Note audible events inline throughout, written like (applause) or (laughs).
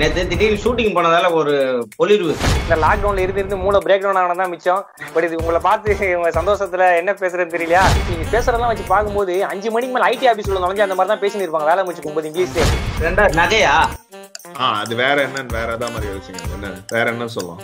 நேத்து திடீர்னு ஷூட்டிங் போனதால ஒரு பொலிர்வு. இந்த லாக்டவுன்ல இருந்து இருந்து மூளை பிரேக் டவுன் ஆனது தான் மிச்சம். பட் இது உங்களை பார்த்து உங்க சந்தோஷத்துல என்ன பேசுறதுன்னு தெரியலையா? நீங்க பேசுறதெல்லாம் வச்சு பார்க்கும்போது அஞ்சு மணிக்கு மேல ஐடி ஆபீஸ் உள்ள நுழைஞ்சு அந்த மாதிரி தான் பேசிட்டு இருப்பாங்க. வேலை முடிச்சு ஒன்பது இங்கிலீஷ் ரெண்டா நகையா? ஆ அது வேற என்னன்னு வேற ஏதாவது மாதிரி யோசிங்க. என்ன வேற என்ன சொல்லலாம்?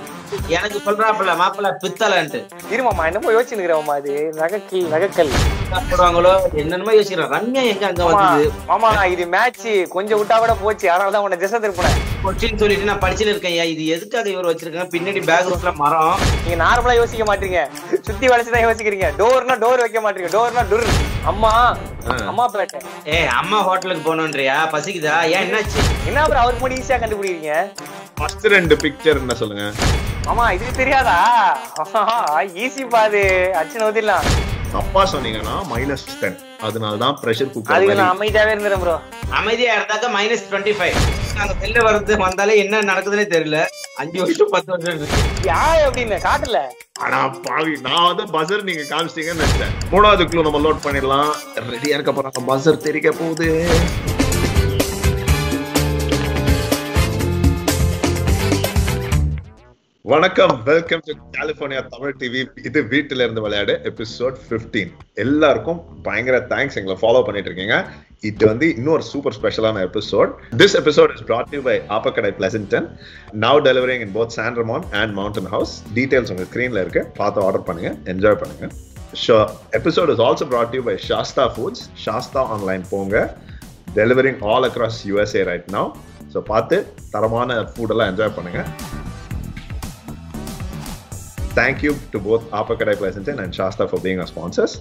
எனக்கு சொல்றாப்புல மாப்பிள்ள பித்தலன்ட்டு இருமாமா என்னமோ யோசிச்சுக்கிறோமா அது நகைக்கல் நகைக்கல். போடுவாங்களோ என்னென்னமோ யோசிக்கிறேன். ரம்யா எங்க அங்க வந்தது? மாமா இது மேட்ச் கொஞ்சம் விட்டா கூட போச்சு. அதனால தான் உன்னை திசை திருப்பினேன் கொஸ்டின் சொல்லிட்டு நான் படிச்சுட்டு இருக்கேன் இது எதுக்காக இவர் வச்சிருக்காங்க? பின்னாடி பேக்ரவுண்ட்ல மரம். நீங்க நார்மலா யோசிக்க மாட்டீங்க. சுத்தி வளைச்சு தான் யோசிக்கிறீங்க. டோர்னா டோர் வைக்க மாட்டீங்க. டோர்னா டுர் அம்மா அம்மா பேட்டை ஏ அம்மா ஹோட்டலுக்கு போகணுன்றியா? பசிக்குதா? ஏன் என்னாச்சு? என்ன அப்புறம் அவருக்கு மட்டும் ஈஸியா கண்டுபிடிக்கிறீங்க? ஃபர்ஸ்ட் ரெண்டு பிக்சர் என்ன சொல்லுங்க? ஆமா இது தெரியாதா? ஈஸி பாது அச்சு நோத்திடலாம் தப்பா சொன்னீங்கன்னா மைனஸ் டென் அதனால தான் ப்ரெஷர் அதுக்கு குக்கர் நான் அமைதியாவே இருந்துறேன் ப்ரோ அமைதியா இருந்தாக்க மைனஸ் டுவெண்ட்டி ஃபைவ் நாங்க வெளில வர்றது வந்தாலே என்ன நடக்குதுன்னே தெரியல. அஞ்சு வருஷம் பத்து வருஷம் இருக்கு. யா அப்படின்னு? காட்டல. ஆனா பாவி நான் வந்து பசர் நீங்க காமிச்சிட்டீங்கன்னு நினைச்சேன். மூணாவது க்ளூ நம்ம லோட் பண்ணிடலாம். ரெடியா இருக்க போறாங்க பசர் தெரிக்க போகுது. வணக்கம். Welcome to California Tamil TV இது வீட்டில இருந்து விளையாடு எபிசோட் 15 எல்லாருக்கும் பயங்கர தேங்க்ஸ் எங்களை ஃபாலோ பண்ணிட்டு இருக்கீங்க. இது வந்து இன்னொரு சூப்பர் ஸ்பெஷலான episode this episode is brought you by Appakadai Pleasanton now delivering in both San Ramon and Mountain House details உங்க ஸ்க்ரீன்ல இருக்கு. பார்த்து ஆர்டர் பண்ணுங்க. என்ஜாய் பண்ணுங்க. Show episode is also brought you by Shastha Foods Shastha online போங்க. Delivering all across USA right now so பார்த்து தரமான ஃபுட்டெல்லாம் என்ஜாய் பண்ணுங்க. Thank you to both Appakadai Pleasanton and Shastha for being sponsors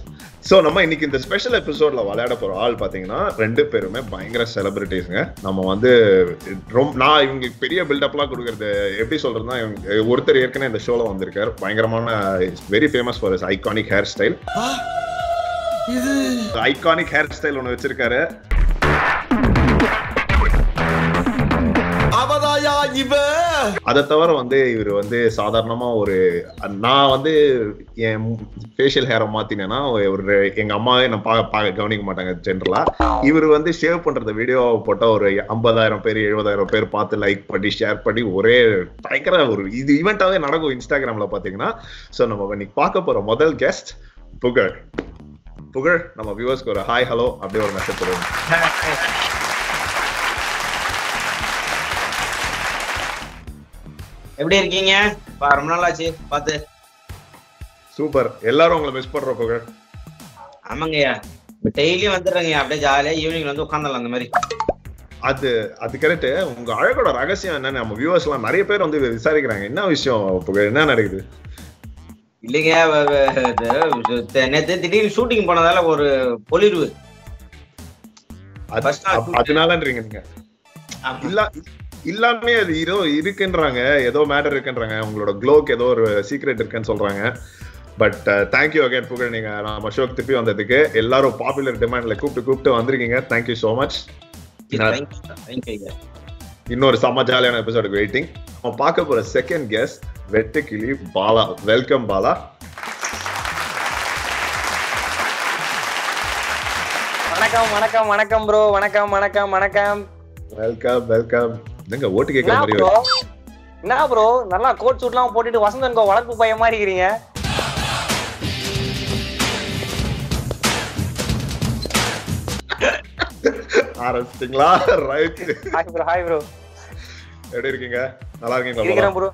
so நம்ம இன்னைக்கு இந்த special எபிசோட்ல விளையாட போற ஆள் பார்த்தீங்கன்னா ரெண்டு பேருமே பயங்கர செலிபிரிட்டிஸ்ங்க நம்ம வந்து ரொம்ப நான் இவங்களுக்கு பெரிய பில்டப்லாம் கொடுக்கறது எப்படி சொல்றதுன்னா இவங்க ஒருத்தர் ஏற்கனவே இந்த ஷோல வந்திருக்காரு. பயங்கரமான very famous for iconic hair style iconic hair style ஒன்று வச்சிருக்காரு. அவதாயா இவ? அதை தவிர வந்து இவர் வந்து சாதாரணமா ஒரு நான் வந்து என் ஃபேஷியல் ஹேரை மாத்தினேன்னா ஒரு எங்க அம்மாவே நான் பா பா- கவனிக்க மாட்டாங்க ஜென்ரலா இவர் வந்து ஷேவ் பண்றத வீடியோ போட்டா ஒரு ஐம்பதாயிரம் பேர் எழுபதாயிரம் பேர் பார்த்து லைக் பண்ணி ஷேர் பண்ணி ஒரே பயங்கர ஒரு இது ஈவெண்ட்டாவே நடக்கும் இன்ஸ்டாகிராம்ல பாத்தீங்கன்னா ஸோ நம்ம இன்னைக்கு பார்க்க போற முதல் கெஸ்ட் புகழ். புகழ் நம்ம வியூவர்ஸ்க்கு ஒரு ஹாய் ஹலோ அப்படியே ஒரு மெசேஜ் போடுவோம் எப்படி இருக்கீங்க? ரொம்ப நாள் ஆச்சு பார்த்து. சூப்பர். எல்லாரும் உங்களை மிஸ் பண்றோம் புகழ் ஆமாங்கய்யா. டெய்லியும் வந்துடுறேங்கய்யா. அப்படியே ஜாலியா ஈவினிங் வந்து உட்காந்துடலாம் அந்த மாதிரி. அது அது கரெக்ட் உங்க அழகோட ரகசியம் என்னன்னு நம்ம வியூவர்ஸ் எல்லாம் நிறைய பேர் வந்து விசாரிக்கிறாங்க. என்ன விஷயம் என்ன நடக்குது? இல்லைங்க நேத்து திடீர்னு ஷூட்டிங் போனதால ஒரு பொலிர்வு. அதனாலன்றீங்க நீங்க. இல்லாமே அது ஏதோ இருக்குன்றாங்க ஏதோ மேட்டர் இருக்குன்றாங்க. உங்களோட க்ளோக்கு ஏதோ ஒரு சீக்ரெட் இருக்குன்னு சொல்றாங்க. பட் தேங்க்யூ அகைன் புகழ். நீங்க நம்ம ஷோக்கு திருப்பி வந்ததுக்கு எல்லாரும் பாப்புலர் டிமாண்ட்ல கூப்பிட்டு கூப்பிட்டு வந்திருக்கீங்க. Thank you so much. இன்னொரு செம்ம ஜாலியான எபிசோடுக்கு வெயிட்டிங் நம்ம பார்க்க போற செகண்ட் கெஸ்ட் வெட்டுக்கிளி பாலா. வெல்கம் பாலா. வணக்கம் வணக்கம் வணக்கம் ப்ரோ வணக்கம் வணக்கம் வணக்கம். வெல்கம் வெல்கம் என்னங்க ஓட்டு கேட்கற என்ன மாதிரி என்ன ப்ரோ நல்லா கோட் சூட்லாம் போட்டுட்டு வசந்தன் கோ வளர்ப்பு பையன் மாதிரி இருக்கிறீங்க ஆரம்பிச்சிட்டீங்களா? Right hi bro hi bro எப்படி இருக்கீங்க? நல்லா இருக்கீங்களா இருக்கிறேன் ப்ரோ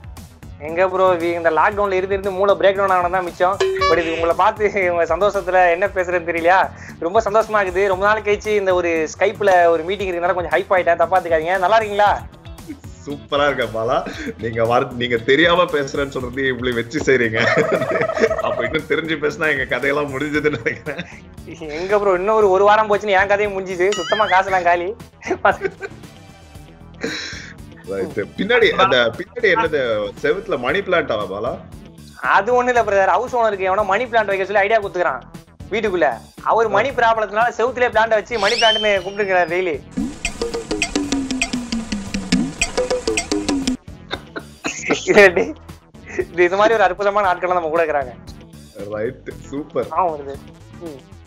எங்க ப்ரோ இந்த லாக்டவுன்ல இருந்து இருந்து மூளை பிரேக் டவுன் ஆனது தான் மிச்சம். பட் இது உங்களை பார்த்து உங்க சந்தோஷத்துல என்ன பேசுறதுன்னு தெரியலையா? ரொம்ப சந்தோஷமா இருக்குது. ரொம்ப நாள் கழிச்சு இந்த ஒரு ஸ்கைப்ல ஒரு மீட்டிங் இருக்கனால கொஞ்சம் ஹைப் ஆயிட்டேன். தப்பா இருக்காதீங்க நல்லா இருக்கீங்களா? சூப்பரா இருக்க பாலா. நீங்க வர நீங்க தெரியாம பேசுறேன்னு சொல்றது இப்படி வச்சு செய்றீங்க. அப்ப இன்னும் தெரிஞ்சு பேசினா எங்க கதையெல்லாம் முடிஞ்சதுன்னு நினைக்கிறேன். எங்க ப்ரோ இன்னும் ஒரு ஒரு வாரம் போச்சுன்னு என் கதையும் முடிஞ்சுது. சுத்தமா காசுலாம் காலி. பின்னாடி அந்த பின்னாடி என்னது செவுத்துல மணி பிளான்ட் ஆவா பாலா? அது ஒண்ணு இல்ல பிரதர் ஹவுஸ் ஓனருக்கு எவனோ மணி பிளான்ட் வைக்க சொல்லி ஐடியா கொடுத்துக்கிறான். வீட்டுக்குள்ள. அவர் மணி ப்ராப்ளத்தினால செவுத்துலயே பிளான்ட் வச்சு மணி பிளான்ட்னு கூப்பிட்டுக்கிறார் டெய்லி இது இது மாதிரி ஒரு அற்புதமான ஆட்கள் நம்ம கூட இருக்கிறாங்க. ரைட் சூப்பர் ஆமா.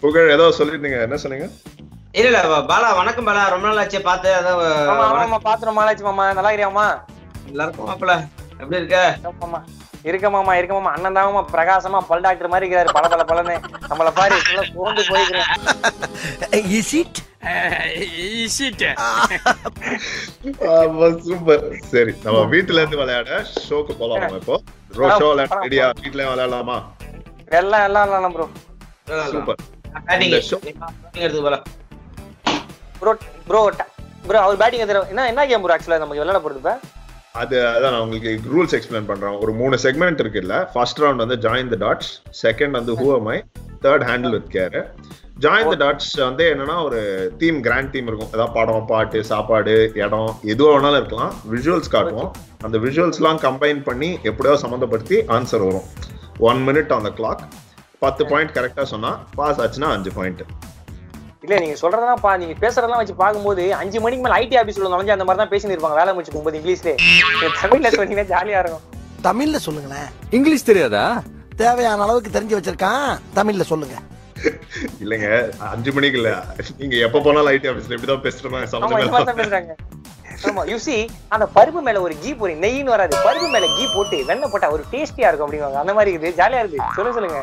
புகழ் ஏதோ சொல்லிருந்தீங்க என்ன சொன்னீங்க? இல்ல இல்ல பாலா வணக்கம் பாலா. ரொம்ப நாள் ஆச்சு பார்த்து அதான் ஆமா ஆமா வணக்கம். ஆமா பாத்துறோம் மாலாச்சு மாமா. நல்லா இருக்கிறியாமா எல்லாருக்கும் மாப்பிள எப்படி இருக்க? மாமா இருக்க மாமா இருக்க மாமா. அண்ணன் தான் மாமா. பிரகாசமா பல் டாக்டர் மாதிரி இருக்கிறாரு. பல பல பலன்னு நம்மள பாரு சோர்ந்து போயிருக்கிறேன். இஸ் இட் சூப்பர் சரி நம்ம வீட்டுல இருந்து விளையாட ஷோக்கு போலாம் இப்போ. ரோ ஷோ விளையாட ரெடியா வீட்டுல விளையாடலாமா? எல்லாம் எல்லாம் bro. Super bro bro bro அவர் பேட்டிங் என்ன என்ன கேம் ப்ரோ ஆக்சுவலா நமக்கு விளையாட போறது இப்ப? அது அதான் நான் உங்களுக்கு ரூல்ஸ் எக்ஸ்பிளைன் பண்றேன். ஒரு மூணு செக்மெண்ட் இருக்குல்ல. ஃபர்ஸ்ட் ரவுண்ட் வந்து ஜாயின் த டாட்ஸ் செகண்ட் வந்து who am I third handle with care join the dots வந்து என்னன்னா ஒரு தீம் கிராண்ட் தீம் இருக்கும். ஏதாவது படம் பாட்டு சாப்பாடு இடம் எதுவாக வேணாலும் இருக்கலாம். விஷுவல்ஸ் காட்டுவோம். அந்த விஷுவல்ஸ்லாம் கம்பைன் பண்ணி எப்படியோ சம்மந்தப்படுத்தி ஆன்சர் வரும். One minute on the clock பத்து பாயிண்ட் கரெக்டாக சொன்னால் பாஸ் ஆச்சுன்னா அஞ்சு பாயிண்ட் இல்ல நீங்க சொல்றதெல்லாம் பா நீங்க பேசுறதெல்லாம் வச்சு பாக்கும்போது அஞ்சு மணிக்கு மேல ஐடி ஆபீஸ்ல நுழைஞ்சு அந்த மாதிரி தான் பேசிட்டு இருப்பாங்க வேலை முடிச்சு போகும்போது இங்கிலீஷ்ல தமிழ்ல சொன்னீங்கன்னா ஜாலியா இருக்கும். தமிழ்ல சொல்லுங்களேன். இங்கிலீஷ் தெரியாதா? தேவையான அளவுக்கு தெரிஞ்சு வச்சிருக்கான் தமிழ்ல சொல்லுங்க. இல்லைங்க அஞ்சு மணிக்கு இல்ல. நீங்க எப்ப போனாலும் ஐடி ஆபீஸ்ல இப்படிதான் பேசுறாங்க. ஆமா யூ see அந்த பருப்பு மேல ஒரு கீ போறீங்க நெய்ன்னு வராது. பருப்பு மேல கீ போட்டு வெண்ணெய் போட்டா ஒரு டேஸ்டியா இருக்கும் அப்படிங்குவாங்க. அந்த மாதிரி இருக்குது. ஜாலியா இருக்கு. சொல்லுங்க சொல்லுங்க.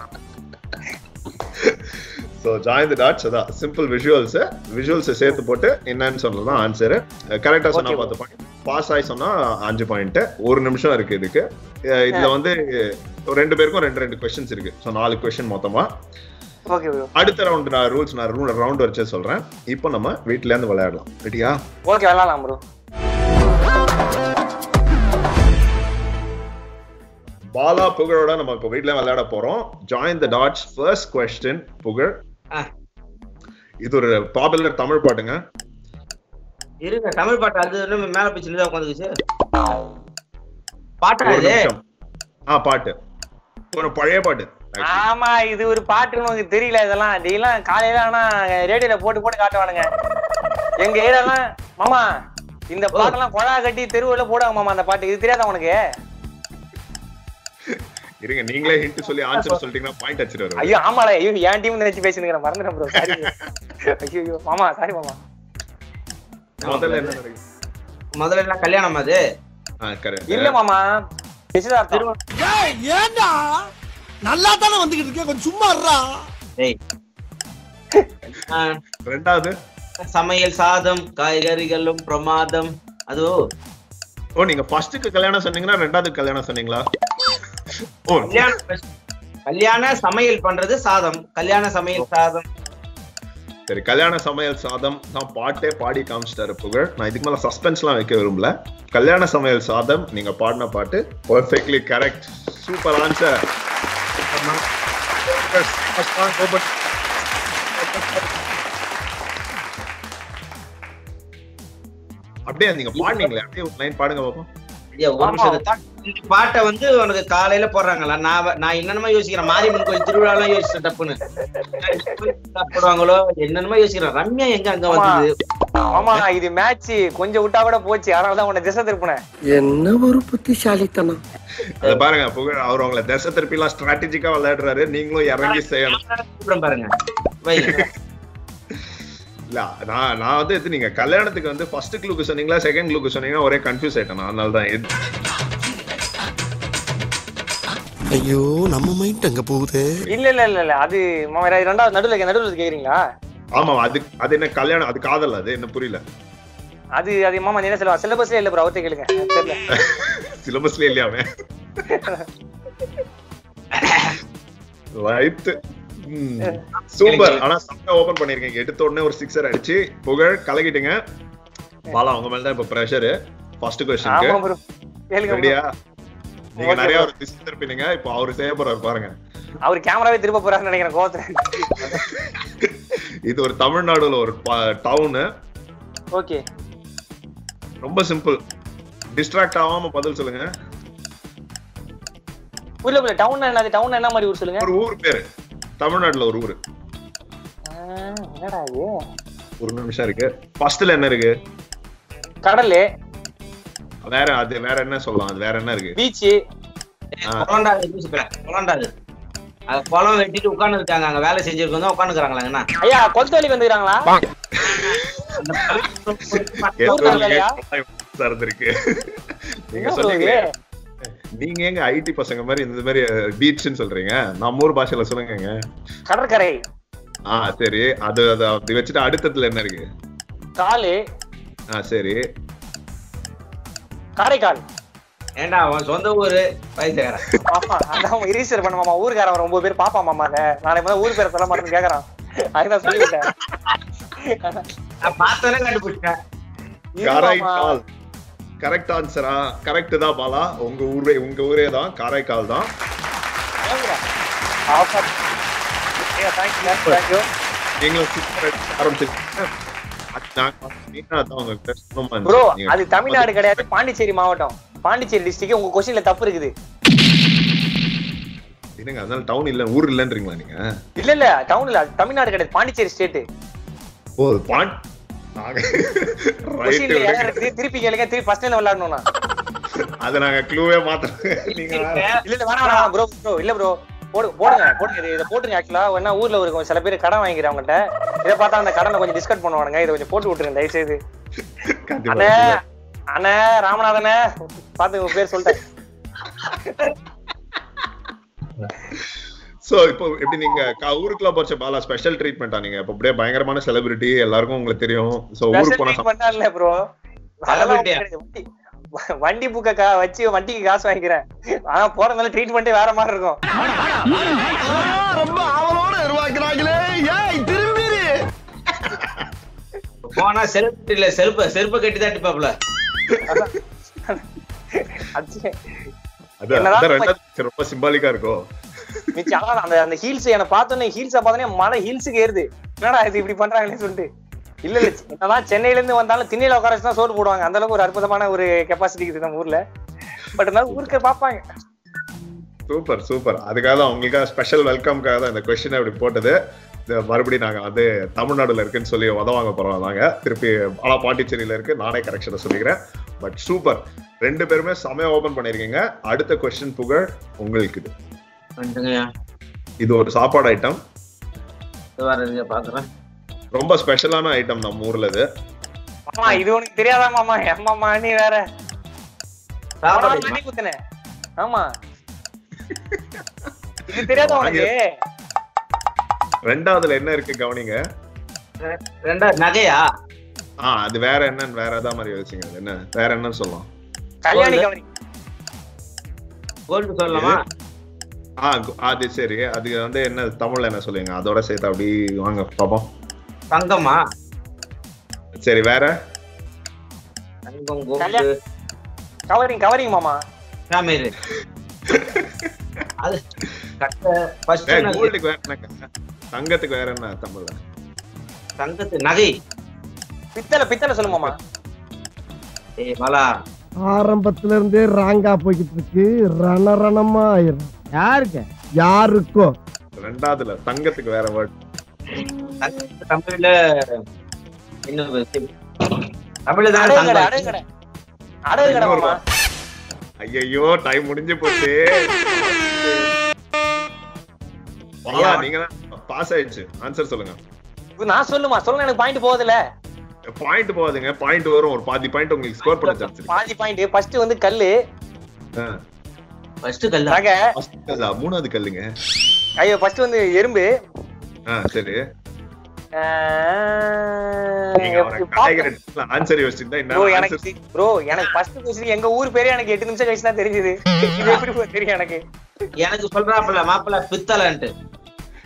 ஸோ ஜாயின் த டாட்ஸ் அதான். சிம்பிள் விஷுவல்ஸ் விஷுவல்ஸ் சேர்த்து போட்டு என்னன்னு சொல்லலாம் ஆன்சர் கரெக்டா சொன்னா Okay. பத்து பாயிண்ட் பாஸ் ஆகி சொன்னா அஞ்சு பாயிண்ட் ஒரு நிமிஷம் இருக்கு இதுக்கு. இதுல வந்து ரெண்டு பேருக்கும் ரெண்டு ரெண்டு கொஸ்டின்ஸ் இருக்கு. ஸோ நாலு கொஸ்டின் மொத்தமா. ஓகே ப்ரோ அடுத்த ரவுண்ட் நான் ரூல்ஸ் நான் ரூல் ரவுண்ட் வச்சே சொல்றேன். இப்போ நம்ம வீட்ல இருந்து விளையாடலாம். ரெடியா ஓகே விளாடலாம் ப்ரோ பாலா புகழோட நம்ம இப்போ வீட்ல விளையாட போறோம். Join the dots first question Pugazh. இது ஒரு பாப்புலர் தமிழ் பாட்டுங்க. இருங்க தமிழ் பாட்டு அது இன்னும் மேல போய் சின்னதா உட்காந்துக்குச்சு. பாட்டா இது? ஆ பாட்டு. ஒரு பழைய பாட்டு. ஆமா இது ஒரு பாட்டுன்னு உங்களுக்கு தெரியல இதெல்லாம். இதெல்லாம் காலையில ஆனா ரேடியோல போட்டு போட்டு காட்டுவானுங்க. எங்க ஏரியாலாம் மாமா இந்த பாட்டெல்லாம் குழா கட்டி தெருவுல போடுவாங்க மாமா அந்த பாட்டு. இது தெரியாதா உனக்கு? இருங்க நீங்களே ஹிண்ட் சொல்லி ஆன்சர் சொல்லிட்டீங்கன்னா பாயிண்ட் அடிச்சிட்டு ஐயோ ஆமாடா ஐயோ என் டீம் நினைச்சு பேசினுக்கிறேன் மறந்துட்டேன் ப்ரோ சாரி (laughs) ஐயோ மாமா சாரி மாமா. முதல்ல என்ன முதல்ல என்ன கல்யாணம் அது? இல்ல மாமா. நிச்சயதார்த்தம் ஏய், ஏன்டா? நல்லா தானே வந்துகிட்டு இருக்கேன் கொஞ்சம் சும்மா இருடா. டேய் (laughs) ரெண்டாவது? சமையல் சாதம் காய்கறிகளும் பிரமாதம். அது. ஓ நீங்க ஃபர்ஸ்ட்டுக்கு கல்யாணம் சொன்னீங்கன்னா ரெண்டாவது கல்யாணம் சொன்னீங்களா? கல்யாண கல்யாண சமையல் பண்றது சாதம். கல்யாண சமையல் சாதம். சரி கல்யாண சமையல் சாதம். தான் பாட்டே பாடி காமிச்சிட்டாரு புகழ். நான் இதுக்கு மேல சஸ்பென்ஸ்லாம் வைக்க விரும்பல. கல்யாண சமையல் சாதம் நீங்க பாடின பாட்டு பர்ஃபெக்ட்லி கரெக்ட் சூப்பர் ஆன்சர் அப்படியே நீங்க பாடுனீங்களே அப்படியே ஒரு லைன் பாடுங்க பாப்போம். பாட்டை வந்து உனக்கு காலையில போடுறாங்களா நான் நான் என்னென்னமோ யோசிக்கிறேன். மாரியம்மன் கோயில் திருவிழாலாம் யோசிச்சேன் டப்புன்னு (laughs) போடுவாங்களோ என்னென்னமோ யோசிக்கிறேன். ரம்யா எங்க அங்க ஆமா. வந்தது? ஆமா இது மேட்ச் கொஞ்சம் விட்டா கூட போச்சு. அதனாலதான் உன்னை திசை திருப்பினேன். என்ன ஒரு புத்திசாலித்தனம். அதை பாருங்க புகழ் அவர் உங்களை திசை திருப்பிலாம் ஸ்ட்ராட்டஜிக்கா விளையாடுறாரு. நீங்களும் இறங்கி செய்யணும். பாருங்க. இல்ல நான் நான் வந்து நீங்க கல்யாணத்துக்கு வந்து ஃபர்ஸ்ட் க்ளூக்கு சொன்னீங்களா செகண்ட் க்ளூக்கு சொன்னீங்கன்னா ஒரே கன்ஃபியூஸ் ஆயிட்டேன் அதனால தான் ஐயோ நம்ம மைண்ட் அங்க போகுது. இல்ல இல்ல இல்ல இல்ல. அது மாமா ரெண்டாவது நடுவுல நடுவுல கேக்குறீங்களா? ஆமா அது அது என்ன கல்யாணம் அது காதல் அது என்ன புரியல. அது அது மாமா நீ என்ன சொல்லுவா? சிலபஸ்ல இல்ல ப்ரோ அவர்கிட்ட கேளுங்க. தெரியல. சிலபஸ்ல இல்லையாமே ரைட் சூப்பர் ஆனா சட்டை ஓபன் பண்ணிருக்கீங்க எடுத்த உடனே ஒரு சிக்ஸர் அடிச்சு புகழ் கலக்கிட்டுங்க. பாலா உங்க மேல தான் இப்ப பிரஷர் ஃபர்ஸ்ட் ஆமா கொஸ்டின் ப்ரோ கேளுங்க நீங்க நிறைய. ஒரு திசை திருப்பினீங்க இப்போ அவரு செய்ய போறாரு பாருங்க. அவர் கேமராவே திருப்ப போறாருன்னு நினைக்கிறேன் கோவத்துல. இது ஒரு தமிழ்நாடுல ஒரு டவுனு ஓகே. ரொம்ப சிம்பிள் டிஸ்ட்ராக்ட் ஆகாம பதில் சொல்லுங்க. புரியல புரியல டவுன் என்னது? டவுன் என்ன மாதிரி ஊர் சொல்லுங்க? ஒரு ஊர் பேரு. தமிழ்நாட்டுல ஒரு ஊரு. ஆ, என்னடா இது? ஒரு நிமிஷம் இருக்கு. ஃபர்ஸ்ட்ல என்ன இருக்கு? கடலு. வேற அது வேற என்ன சொல்லலாம்? அது வேற என்ன இருக்கு? பீச் யோசிப்பேன் குளம்டாது அது குளம் வெட்டிட்டு உட்கார்ந்து இருக்காங்க அங்க வேலை செஞ்சிருக்கோம் தான் உட்காந்துக்கிறாங்களா ஐயா கொளத்தோலிக்கு வந்துக்கிறாங்களா? இருந்திருக்கு நீங்க சொன்னீங்களே? நீங்க எங்க ஐடி பசங்க மாதிரி இந்த மாதிரி பீச்னு சொல்றீங்க? நம்ம ஊர் பாஷையில சொல்லுங்க கடற்கரை. ஆ சரி. அது அது அப்படி வச்சுட்டு அடுத்ததுல என்ன இருக்கு? காலு ஆ சரி. காரைக்கால். ஏண்டா அவன் சொந்த ஊரு? வயசுக்காரன் ஆமா அதான் இரீசர் பண்ண மாமா. ஊருக்காரன் ரொம்ப பேர் பாப்பா மாமா நான் இப்பதான் ஊர் பேரை சொல்ல மாட்டேன்னு கேக்குறான். அதுதான் சொல்லிவிட்டேன். பார்த்தோன்னே கண்டுபிடிச்சேன் கரெக்ட் ஆன்சரா கரெக்ட் தான் பாலா. உங்க ஊரே உங்க ஊரே தான். காரைக்கால் தான். வாங்குறா. ஆஃபா. ப்ரோ அது தமிழ்நாடு கிடையாது பாண்டிச்சேரி மாவட்டம். பாண்டிச்சேரி டிஸ்ட்ரிக்ட் உங்க கொஸ்டின்ல தப்பு இருக்குது. என்னங்க அதனால டவுன் இல்ல ஊர் இல்லன்றீங்களா நீங்க? இல்ல இல்ல டவுன்ல தமிழ்நாடு கிடையாது பாண்டிச்சேரி ஸ்டேட் ஓ பாண்ட் திருப்பி கேளுங்க திருப்பி ஃபர்ஸ்ட் லைன் விளையாடணும்னா அத நாங்க க்ளூவே மாத்துறோம் நீங்க. இல்ல இல்ல வேணாம் வேணாம் ப்ரோ ப்ரோ இல்ல ப்ரோ போடு போடுங்க போடுங்க இது போட்டுருங்க ஆக்சுவலா என்ன ஊர்ல ஒரு சில பேர் கடன் வாங்கிக்கிறேன் அவங்ககிட்ட இதை பார்த்தா அந்த கடனை கொஞ்சம் டிஸ்கட் பண்ணுவானுங்க இதை கொஞ்சம் போட்டு விட்டுருங்க தயவு செய்து கண்டிப்பா, அண்ணே. அண்ணே ராமநாதனே பாத்து உங்க பேர் சொல்லிட்டேன் சோ இப்போ எப்படி நீங்க ஊருக்குள்ள போச்ச பாலா ஸ்பெஷல் ட்ரீட்மெண்டா நீங்க இப்போ அப்படியே பயங்கரமான செலிபிரிட்டி எல்லாருக்கும் உங்களுக்கு தெரியும் சோ ஊருக்கு போனா இல்ல ப்ரோ? வண்டி புக்க கா வச்சு வண்டிக்கு காசு வாங்கிக்கிறேன் ஆனா போறதுனால ட்ரீட்மெண்ட்டே வேற மாதிரி இருக்கும் போனா செருப்பு இல்ல செருப்பு செருப்பை கட்டி தான் அடிப்பாப்ல ரொம்ப சிம்பாலிக்கா இருக்கும். மிச்சம் அந்த அந்த ஹீல்ஸ் என்ன பார்த்தோன்னே ஹீல்ஸை பார்த்தோன்னே மலை ஹீல்ஸுக்கு ஏறுது. என்னடா இது இப்படி பண்றாங்களே சொல்லிட்டு. இல்ல இல்ல என்னதான் சென்னையில இருந்து வந்தாலும் திண்ணையில உட்கார வச்சு தான் சோறு போடுவாங்க. அந்த அளவுக்கு ஒரு அற்புதமான ஒரு கெப்பாசிட்டி இருக்குது நம்ம ஊர்ல. பட் இருந்தாலும் ஊருக்கு பார்ப்பாங்க. சூப்பர் சூப்பர் அதுக்காக தான் உங்களுக்காக ஸ்பெஷல் வெல்கம்காக தான் இந்த கொஸ்டின் அப்படி போட்டது. இந்த மறுபடியும் நாங்க வந்து தமிழ்நாடுல இருக்குன்னு சொல்லி உதவாங்க போறோம் நாங்க. திருப்பி ஆனா பாண்டிச்சேரியில இருக்கு. நானே கரெக்ஷனை சொல்லிக்கிறேன். பட் சூப்பர் ரெண்டு பேருமே செமையா ஓபன் பண்ணிருக்கீங்க அடுத்த கொஸ்டின் புகழ் உங்களுக்கு இது ஒரு சாப்பாடு ஐட்டம் இது வரதுங்க பாக்குறேன்? ரொம்ப ஸ்பெஷலான ஐட்டம் நம்ம ஊர்ல இது. மாமா இது உனக்கு தெரியாதா மாமா? ஏமாமா நீ வேற. ஆமா. இது தெரியாதா உனக்கு? ரெண்டாவதுல என்ன இருக்கு கவனிங்க? ரெண்டா நகையா? ஆ அது வேற என்னன்னு வேற ஏதாவது மாதிரி யோசிங்க. என்ன? வேற என்னன்னு சொல்லலாம்? கல்யாணி கவனி. கோல்டு சொல்லலாமா? ஆ அது சரி. அது வந்து என்ன தமிழ்ல என்ன சொல்லுங்க அதோட சேர்த்து அப்படி வாங்க பாப்போம். தங்கமா சரி வேற? தங்கம். கவரிங் கவரிங் மாமா. அது கோல்டுக்கு வேற தங்கத்துக்கு வேற என்ன தமிழ்ல தங்கத்து நகை. பித்தளை பித்தளை சொல்லு மாமா. ஏய் மலா. ஆரம்பத்துல இருந்தே ராங்கா போய்கிட்டு இருக்கு. ரணரணமா ஆயிரும் யாருக்கு? யாருக்கோ? ரெண்டாவதுல தங்கத்துக்கு வேற வேர்ட் தமிழ்ல தமிழ்ல தான் ஐயோ டைம் முடிஞ்சு போச்சு. பாலா, நீங்க பாஸ் ஆயிடுச்சு. ஆன்சர் சொல்லுங்க. நான் சொல்லுமா? சொல்ல எனக்கு பாயிண்ட் போகுதுல பாயிண்ட் போகாதுங்க. பாயிண்ட் வரும். ஒரு பாதி பாயிண்ட் உங்களுக்கு ஸ்கோர் பண்ண சான்ஸ் பாதி பாயிண்ட் ஃபர்ஸ்ட் வந்து கல்லு. ஃபர்ஸ்ட் கல்லா? First கல்லா, மூணாவது கல்லுங்க. ஐயோ ஃபர்ஸ்ட் வந்து எறும்பு. சரி. எங்க ஊர் பேரே எனக்கு எட்டு நிமிஷம் கழிச்சு தான் தெரிஞ்சது. இது எப்படி bro தெரியும் எனக்கு? எனக்கு சொல்றாப்புல மாப்பிள்ள பித்தலன்ட்டு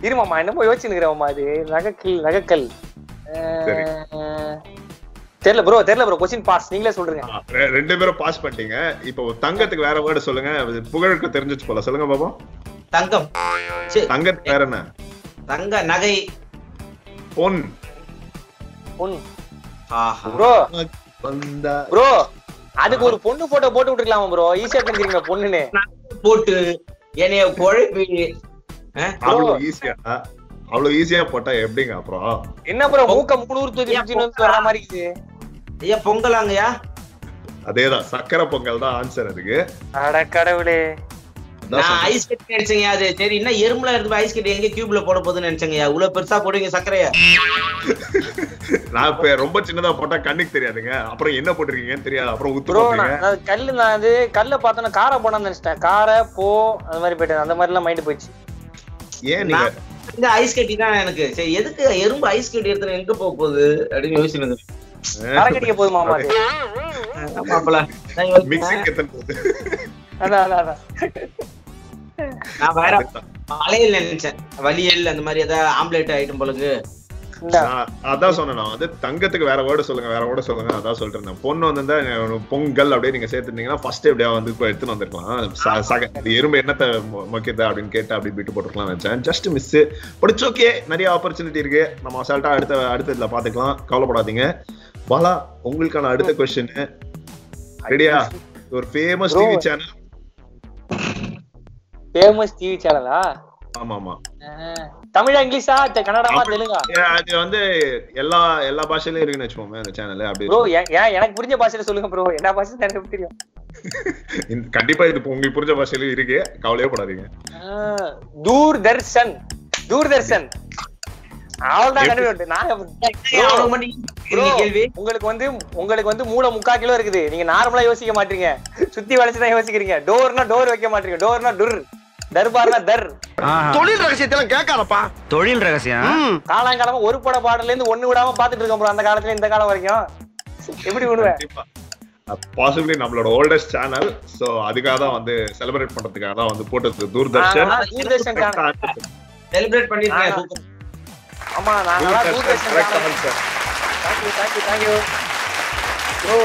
இருமாமா என்னமோ யோசிச்சுக்கிறோமா அது. நகைக்கல் நகைக்கல். சரி. ஆஹ், தெரியல ப்ரோ தெரியல ப்ரோ கொஸ்டின் பாஸ் நீங்களே சொல்றீங்க ரெண்டு பேரும் பாஸ் பண்ணிட்டீங்க. இப்போ தங்கத்துக்கு வேற வேர்டு சொல்லுங்க. புகழுக்கு தெரிஞ்சிச்சு போல. சொல்லுங்க பாப்போம். தங்கம். சி, தங்கத்துக்கு வேற என்ன? தங்க நகை. பொன் ஆஹா. ப்ரோ வந்தா. ப்ரோ அதுக்கு ஒரு பொண்ணு போட்டோ போட்டு விட்டுருக்கலாமா ப்ரோ ஈஸியா தெரிஞ்சுக்கிறீங்க பொண்ணுன்னு? போட்டு என்னைய குழப்பி. அவ்வளவு ஈஸியா அவ்வளவு ஈஸியா போட்டா எப்படிங்க அப்புறம் என்ன ப்ரோ மூக்க மூணு ஊர் தூக்கி வர்ற மாதிரி இருக்குது. ஐயா பொங்கலாங்கய்யா? அதேதான் சக்கரை பொங்கல் தான் ஆன்சர் அதுக்கு. அட கடவுளே. நான். ஐஸ் கட்டி நினைச்சேங்க அது. சரி என்ன எறும்புல இருந்து ஐஸ் கட்டி எங்க கியூப்ல போட போகுதுன்னு நினைச்சேங்க. இவ்வளவு பெருசா போடுவீங்க சர்க்கரைய. நான் இப்ப ரொம்ப சின்னதா போட்டா கண்ணுக்கு தெரியாதுங்க. அப்புறம் என்ன போட்டிருக்கீங்கன்னு தெரியாது. அப்புறம் உத்து ப்ரோ பார்ப்பீங்க நான் அது கல்லு நான் அது கல்ல பார்த்தோன்னா காரை போனான்னு நினைச்சிட்டேன். காரை போ அந்த மாதிரி போயிட்டு அந்த மாதிரி எல்லாம் மைண்ட் போயிடுச்சு. ஏன் நீங்க இந்த ஐஸ் கட்டி தான் எனக்கு. சரி எதுக்கு எறும்பு ஐஸ் கட்டி எடுத்து எங்க போக போகுது? அப்படின்னு யோசிச்சு மரக்கடிக்க போதுமா மிக்சிங் அதான் அதான். நான் வேற மலையில் நினைச்சேன். வலியல் அந்த மாதிரி ஏதாவது ஆம்லேட் ஐட்டம் இந்தா. நான் அதான் சொன்னேன் நான். வந்து தங்கத்துக்கு வேற வேர்டு சொல்லுங்க வேற வேர்டு சொல்லுங்க. அதான் சொல்லிட்டு இருந்தேன். பொண்ணு வந்து பொங்கல் அப்படியே நீங்க சேர்த்துட்டீங்கன்னா ஃபர்ஸ்ட் எப்படியா வந்து எடுத்துன்னு வந்திருக்கலாம். எறும்பு என்னத்தை மொ- மொக்கிதா அப்படின்னு கேட்டு அப்படி விட்டு போட்டுருக்கலாம் நினைச்சேன். ஜஸ்ட் மிஸ் பட் ஓகே நிறைய ஆப்பர்ச்சுனிட்டி இருக்கு. நம்ம அசால்ட்டா அடுத்த அடுத்த இதுல பாத்துக்கலாம் கவலைப்படாதீங்க. பாலா உங்களுக்கான அடுத்த கொஸ்டின் ரெடியா ஒரு famous. TV channel famous TV சேனலா ஆமா ஆமா தமிழா இங்கிலீஷா கன்னடமா தெலுங்கா? அது வந்து எல்லா எல்லா பாஷையிலயும் இருக்குன்னு வச்சுக்கோங்க அந்த சேனல் அப்படி ப்ரோ ஏன் எனக்கு புரிஞ்ச பாஷையில சொல்லுங்க ப்ரோ. என்ன பாஷை எனக்கு தெரியும்? கண்டிப்பா இது உங்களுக்கு புரிஞ்ச பாஷையிலும் இருக்கு. கவலையே படாதீங்க. தூர்தர்ஷன். தூர்தர்ஷன். உங்களுக்கு வந்து உங்களுக்கு வந்து மூளை முக்கா கிலோ இருக்குது. நீங்க நார்மலா யோசிக்க மாட்டீங்க. சுத்தி வளைச்சு தான் யோசிக்கிறீங்க டோர்னா டோர் வைக்க மாட்டீங்க. டோர்னா டுர் தர்பார்னா தர் தொழில் ரகசியத்தெல்லாம் கேட்காதப்பா. தொழில் ரகசியம்? காலாங்காலமா ஒரு பட பாடல இருந்து ஒண்ணு விடாம பாத்துட்டு இருக்கோம் அந்த காலத்துல இந்த காலம் வரைக்கும். எப்படி விடுவேன் பாசிபிளி நம்மளோட ஓல்டஸ்ட் சேனல் சோ அதுக்காக தான் வந்து செலிப்ரேட் பண்றதுக்காக தான் வந்து போட்டது தூர்தர்ஷன். தூர்தர்ஷன் channel. செலிப்ரேட் பண்ணிருக்கேன் ஆமா நாங்களாம் Doordarshan. Thank you, thank you, thank you. Bro,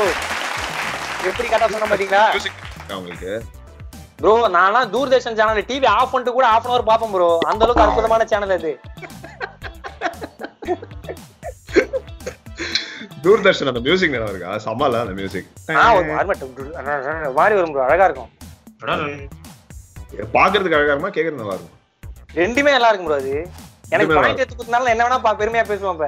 எப்படி கரெக்டா சொன்ன பாத்தீங்களா? உங்களுக்கு? ப்ரோ நான்லாம் தூர்தர்ஷன் சேனல் டிவி ஆஃப் பண்ணிட்டு கூட ஆஃப் அன் அவர் பாப்பேன் ப்ரோ அந்த அளவுக்கு அற்புதமான சேனல் அது. தூர்தர்ஷன் அந்த மியூசிக் நல்லா இருக்கா? சமால அந்த மியூசிக் மாதிரி வரும் ப்ரோ அழகா இருக்கும். பாக்குறதுக்கு அழகா இருக்குமா? கேக்குறது நல்லா இருக்கும். ரெண்டுமே நல்லா இருக்கும் ப்ரோ அது. எனக்கு பாயிண்ட் எடுத்து கொடுத்தனால என்ன வேணா பா- பெருமையா பேசுவேன் இப்ப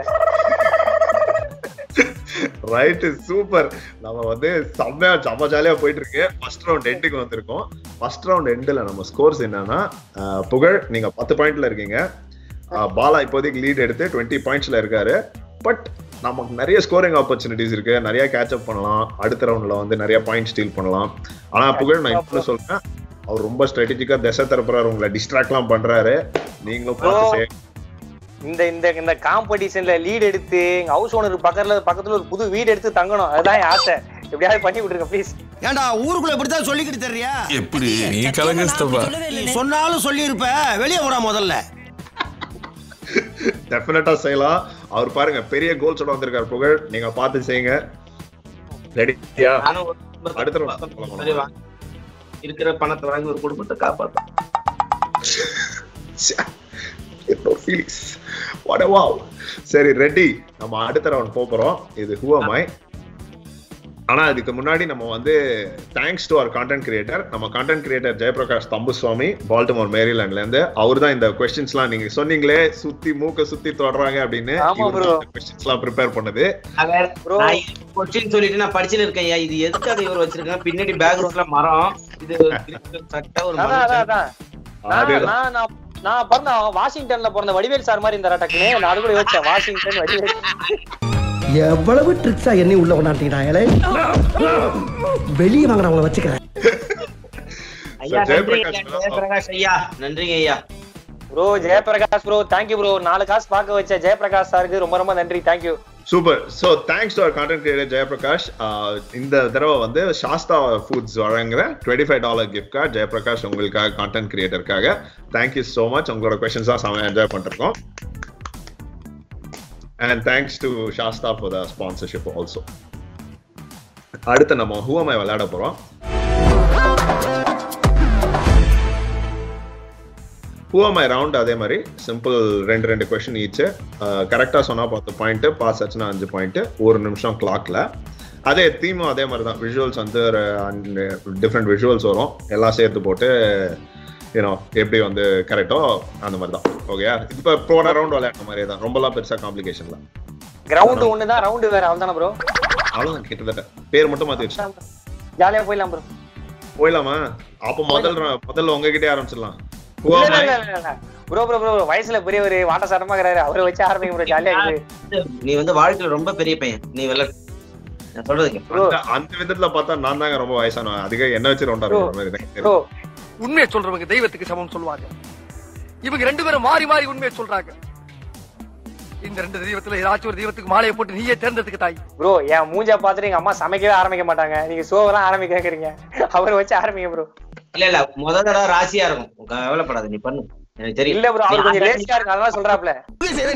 ரைட் சூப்பர் நம்ம வந்து செம்மையா செம்ம ஜாலியா போயிட்டு இருக்கு ஃபர்ஸ்ட் ரவுண்ட் எண்டுக்கு வந்திருக்கோம். ஃபர்ஸ்ட் ரவுண்ட் எண்டுல நம்ம ஸ்கோர்ஸ் என்னன்னா புகழ் நீங்க பத்து பாயிண்ட்ல இருக்கீங்க. பாலா இப்போதைக்கு லீட் எடுத்து டுவெண்ட்டி பாயிண்ட்ஸ்ல இருக்காரு. பட் நமக்கு நிறைய ஸ்கோரிங் ஆப்பர்ச்சுனிட்டிஸ் இருக்கு. நிறைய கேட்ச் அப் பண்ணலாம். அடுத்த ரவுண்ட்ல வந்து நிறைய பாயிண்ட் ஸ்டீல் பண்ணலாம். ஆனா புகழ் நான் இப்ப சொல்றேன் அவர் ரொம்ப ஸ்ட்ராட்டஜிக்கா திசை தரப்புறாரு உங்களை டிஸ்ட்ராக்ட்லாம் பண்றாரு. நீங்களும் பார்த்து இந்த இந்த இந்த காம்படிஷன்ல லீட் எடுத்து எங்க ஹவுஸ் ஓனர் பக்கத்துல பக்கத்துல ஒரு புது வீடு எடுத்து தங்கணும். அதுதான் என் ஆசை. எப்படியாவது பண்ணி விட்டுருங்க ப்ளீஸ் ஏன்டா ஊருக்குள்ள இப்படித்தான் சொல்லிக்கிட்டு தெரியா எப்படி? நீ கலங்கஸ்தப்பா நீ சொன்னாலும் சொல்லியிருப்ப. வெளியே போடா முதல்ல. (laughs) டெஃபினட்டா செய்யலாம். அவர் பாருங்க பெரிய கோல்ஸோட வந்திருக்காரு புகழ். நீங்க பார்த்து செய்யுங்க. ரெடியா நானும் ஒரு குடும்பத்தை அடுத்த இருக்கிற பணத்தை வாங்கி ஒரு குடும்பத்தை (laughs) ஃபீலிங்ஸ் வாட் வாவ் சரி ரெடி நம்ம அடுத்த ரவுண்ட் போறோம். இது ஹூ am I? ஆனா அதுக்கு முன்னாடி நம்ம வந்து thanks to our content creator நம்ம content creator Jayaprakash Thambuswamy Baltimore மேரிலாண்ட்ல இருந்து அவர் தான் இந்த கொஸ்டின்ஸ்லாம் நீங்க சொன்னீங்களே சுத்தி மூக்க சுத்தி தொடறாங்க அப்படின்னு bro. கொஸ்டின்ஸ்லாம் ப்ரிப்பேர் பண்ணது. கொஸ்டின் சொல்லிட்டு நான் படிச்சுன்னு இருக்கேன் ஐயா. இது எதுக்காக இவர் வச்சிருக்கேன் பின்னாடி பேக்ரவுண்ட்ல மரம். இது (laughs) சட்டை ஒரு நான் பிறந்த வாஷிங்டன்ல பிறந்த வடிவேல் சார் மாதிரி இந்த டக்குனு நான் அது கூட யோசிச்சேன் வாஷிங்டன் வடிவேல். எவ்வளவு ட்ரிக்ஸா என்னை உள்ள கொண்டாட்டிட்டாங்களே வெளியே வாங்க அவங்கள வச்சுக்கிறேன். ஐயா நன்றி ஜெயபிரகாஷ் ஐயா, ஜெயபிரகாஷ் ஐயா. நன்றிங்க ஐயா. Bro Jayaprakash bro thank you bro. நாலு காசு பார்க்க வச்ச ஜெயபிரகாஷ் சாருக்கு ரொம்ப ரொம்ப நன்றி thank you super so thanks to our content creator Jayaprakash இந்த தடவை வந்து சாஸ்தா ஃபுட்ஸ் வழங்குற twenty five dollar gift card Jayaprakash உங்களுக்காக கான்டென்ட் கிரியேட்டருக்காக தேங்க்யூ ஸோ மச் உங்களோட கொஸ்டின்ஸ் தான் செம்ம என்ஜாய் பண்ணிருக்கோம். And thanks to Shastha for the sponsorship also அடுத்து நம்ம ஹூவமை விளையாட போகிறோம் போறோம் ஹூவமை ரவுண்ட் அதே மாதிரி சிம்பிள் ரெண்டு ரெண்டு கொஸ்டின் ஈச்சு கரெக்டாக சொன்னா பத்து பாயிண்ட் பாஸ் ஆச்சுன்னா அஞ்சு பாயிண்ட் ஒரு நிமிஷம் கிளாக்ல அதே தீமும் அதே மாதிரி தான் விஷுவல்ஸ் வந்து டிஃப்ரெண்ட் விஷுவல்ஸ் வரும். எல்லாம் சேர்த்து போட்டு யூனோ எப்படி வந்து கரெக்டோ அந்த மாதிரி தான் ஓகே இப்போ போன ரவுண்ட் விளையாடுற மாதிரியே தான் ரொம்பலாம் பெருசா காம்ப்ளிகேஷன்ல கிரவுண்ட் ஒண்ணு தான் ரவுண்டு வேற. அவ்வளவுதானே ப்ரோ அவ்வளோதான் கிட்டத்தட்ட. பேர் மட்டும் மாத்தி வச்சு ஜாலியா போயிடலாம் ப்ரோ போயிடலாமா? அப்ப முதல் முதல்ல உங்ககிட்டயே ஆரம்பிச்சிடலாம். Bro bro bro வயசுல பெரியவர் வாட்ட சட்டமா இருக்கிறாரு அவரை வச்சு ஆரம்பிங்க ப்ரோ ஜாலியா இருக்குது. நீ வந்து வாழ்க்கையில ரொம்ப பெரிய பையன். நீ வெள்ள. ப்ரோ அந்த- விதத்துல பார்த்தா நான் தாங்க ரொம்ப வயசானவன் அதுக்கு என்ன வச்சு ரொண்டா. ப்ரோ உண்மையை சொல்றவங்க தெய்வத்துக்கு சமம் சொல்லுவாங்க. இவங்க ரெண்டு பேரும் மாறி மாறி உண்மையை சொல்றாங்க. இந்த ரெண்டு தெய்வத்துல ஏதாச்சும் ஒரு தெய்வத்துக்கு மாலையை போட்டு நீயே தேர்ந்தெடுத்துக்க தாய். ப்ரோ என் மூஞ்ச பாத்துட்டு எங்க அம்மா சமைக்கவே ஆரம்பிக்க மாட்டாங்க. நீங்க சோவெல்லாம் ஆரம்பிக்க கேக்குறீங்க அவரை வச்சு ஆரம்பிங்க ப்ரோ இல்ல இல்ல முத தடவை ராசியா இருக்கும். கவலைப்படாத நீ பண்ணு. எனக்கு தெரியும். இல்ல ப்ரோ அவர் கொஞ்சம் லேசியா இருக்கு அதெல்லாம் சொல்றாப்ல.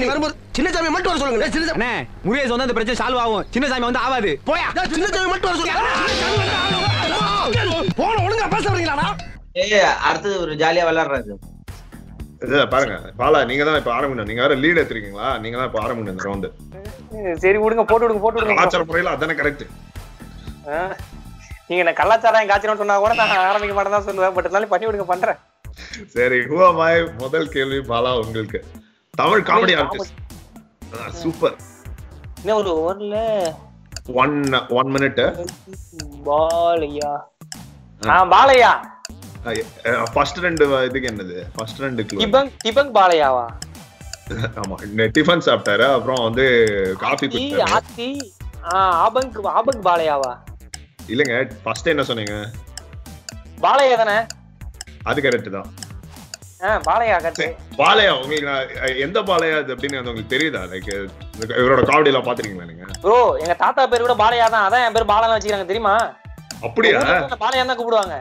நீ வரும்போது சின்ன சாமி மட்டும் வர சொல்லுங்க சின்ன அண்ணே முருகேஷ் வந்து அந்த பிரச்சனை சால்வ் ஆகும். சின்ன சாமி வந்து ஆகாது போயா. சின்ன சாமி மட்டும் வர சொல்லுங்க. போன ஒழுங்கா பேச வரீங்களாடா ஏய் அடுத்தது ஒரு ஜாலியா விளையாடுறாரு. இல்ல, பாருங்க பாலா நீங்க தான் இப்ப ஆரம்பிக்கணும். நீங்க வேற லீட் எடுத்திருக்கீங்களா? நீங்க தான் இப்ப ஆரம்பிக்கணும் இந்த ரவுண்டு சரி விடுங்க போட்டு விடுங்க போட்டு விடுங்க. கலாச்சார முறையில அதானே கரெக்ட். நீங்க நான் கலாச்சாரம் காய்ச்சணும் சொன்னா கூட நான் ஆரம்பிக்க மாட்டேன் தான் சொல்லுவேன். பட் இருந்தாலும் பண்ணி விடுங்க பண்றேன். சரி I? முதல் கேள்வி பாலா உங்களுக்கு. தமிழ் காமெடி ஆர்டிஸ்ட் சூப்பர் இன்னும் ஒரு ஓவர்ல? One one minute Balaiah? ஆ. பாலையா? ஃபர்ஸ்ட் ரெண்டு இதுக்கு என்னது? ஃபர்ஸ்ட் ரெண்டு clue. டிபங் டிபங் பாலையாவா? ஆமா டிஃபன் சாப்பிட்டாரு. அப்புறம் வந்து ஆத்தி குடிச்சாரு. ஆத்தி ஆ ஆபங்க் ஆபங்க் பாலையாவா? இல்லங்க ஃபர்ஸ்ட் என்ன சொன்னீங்க? பாலையா தானே? அது கரெக்ட் தான். ஆ பாலையா கட்டு பாலையா உங்களுக்கு எந்த பாலையா அது அப்படின்னு உங்களுக்கு தெரியுதா? லைக் இவரோட காமெடி எல்லாம் பாத்துருக்கீங்களா நீங்க? ப்ரோ எங்க தாத்தா பேர் கூட பாலையா தான் அதான் என் பேர் பாலான்னு வச்சுக்கிறாங்க தெரியுமா? அப்படியா? பாலையா தான் கூப்பிடுவாங்க.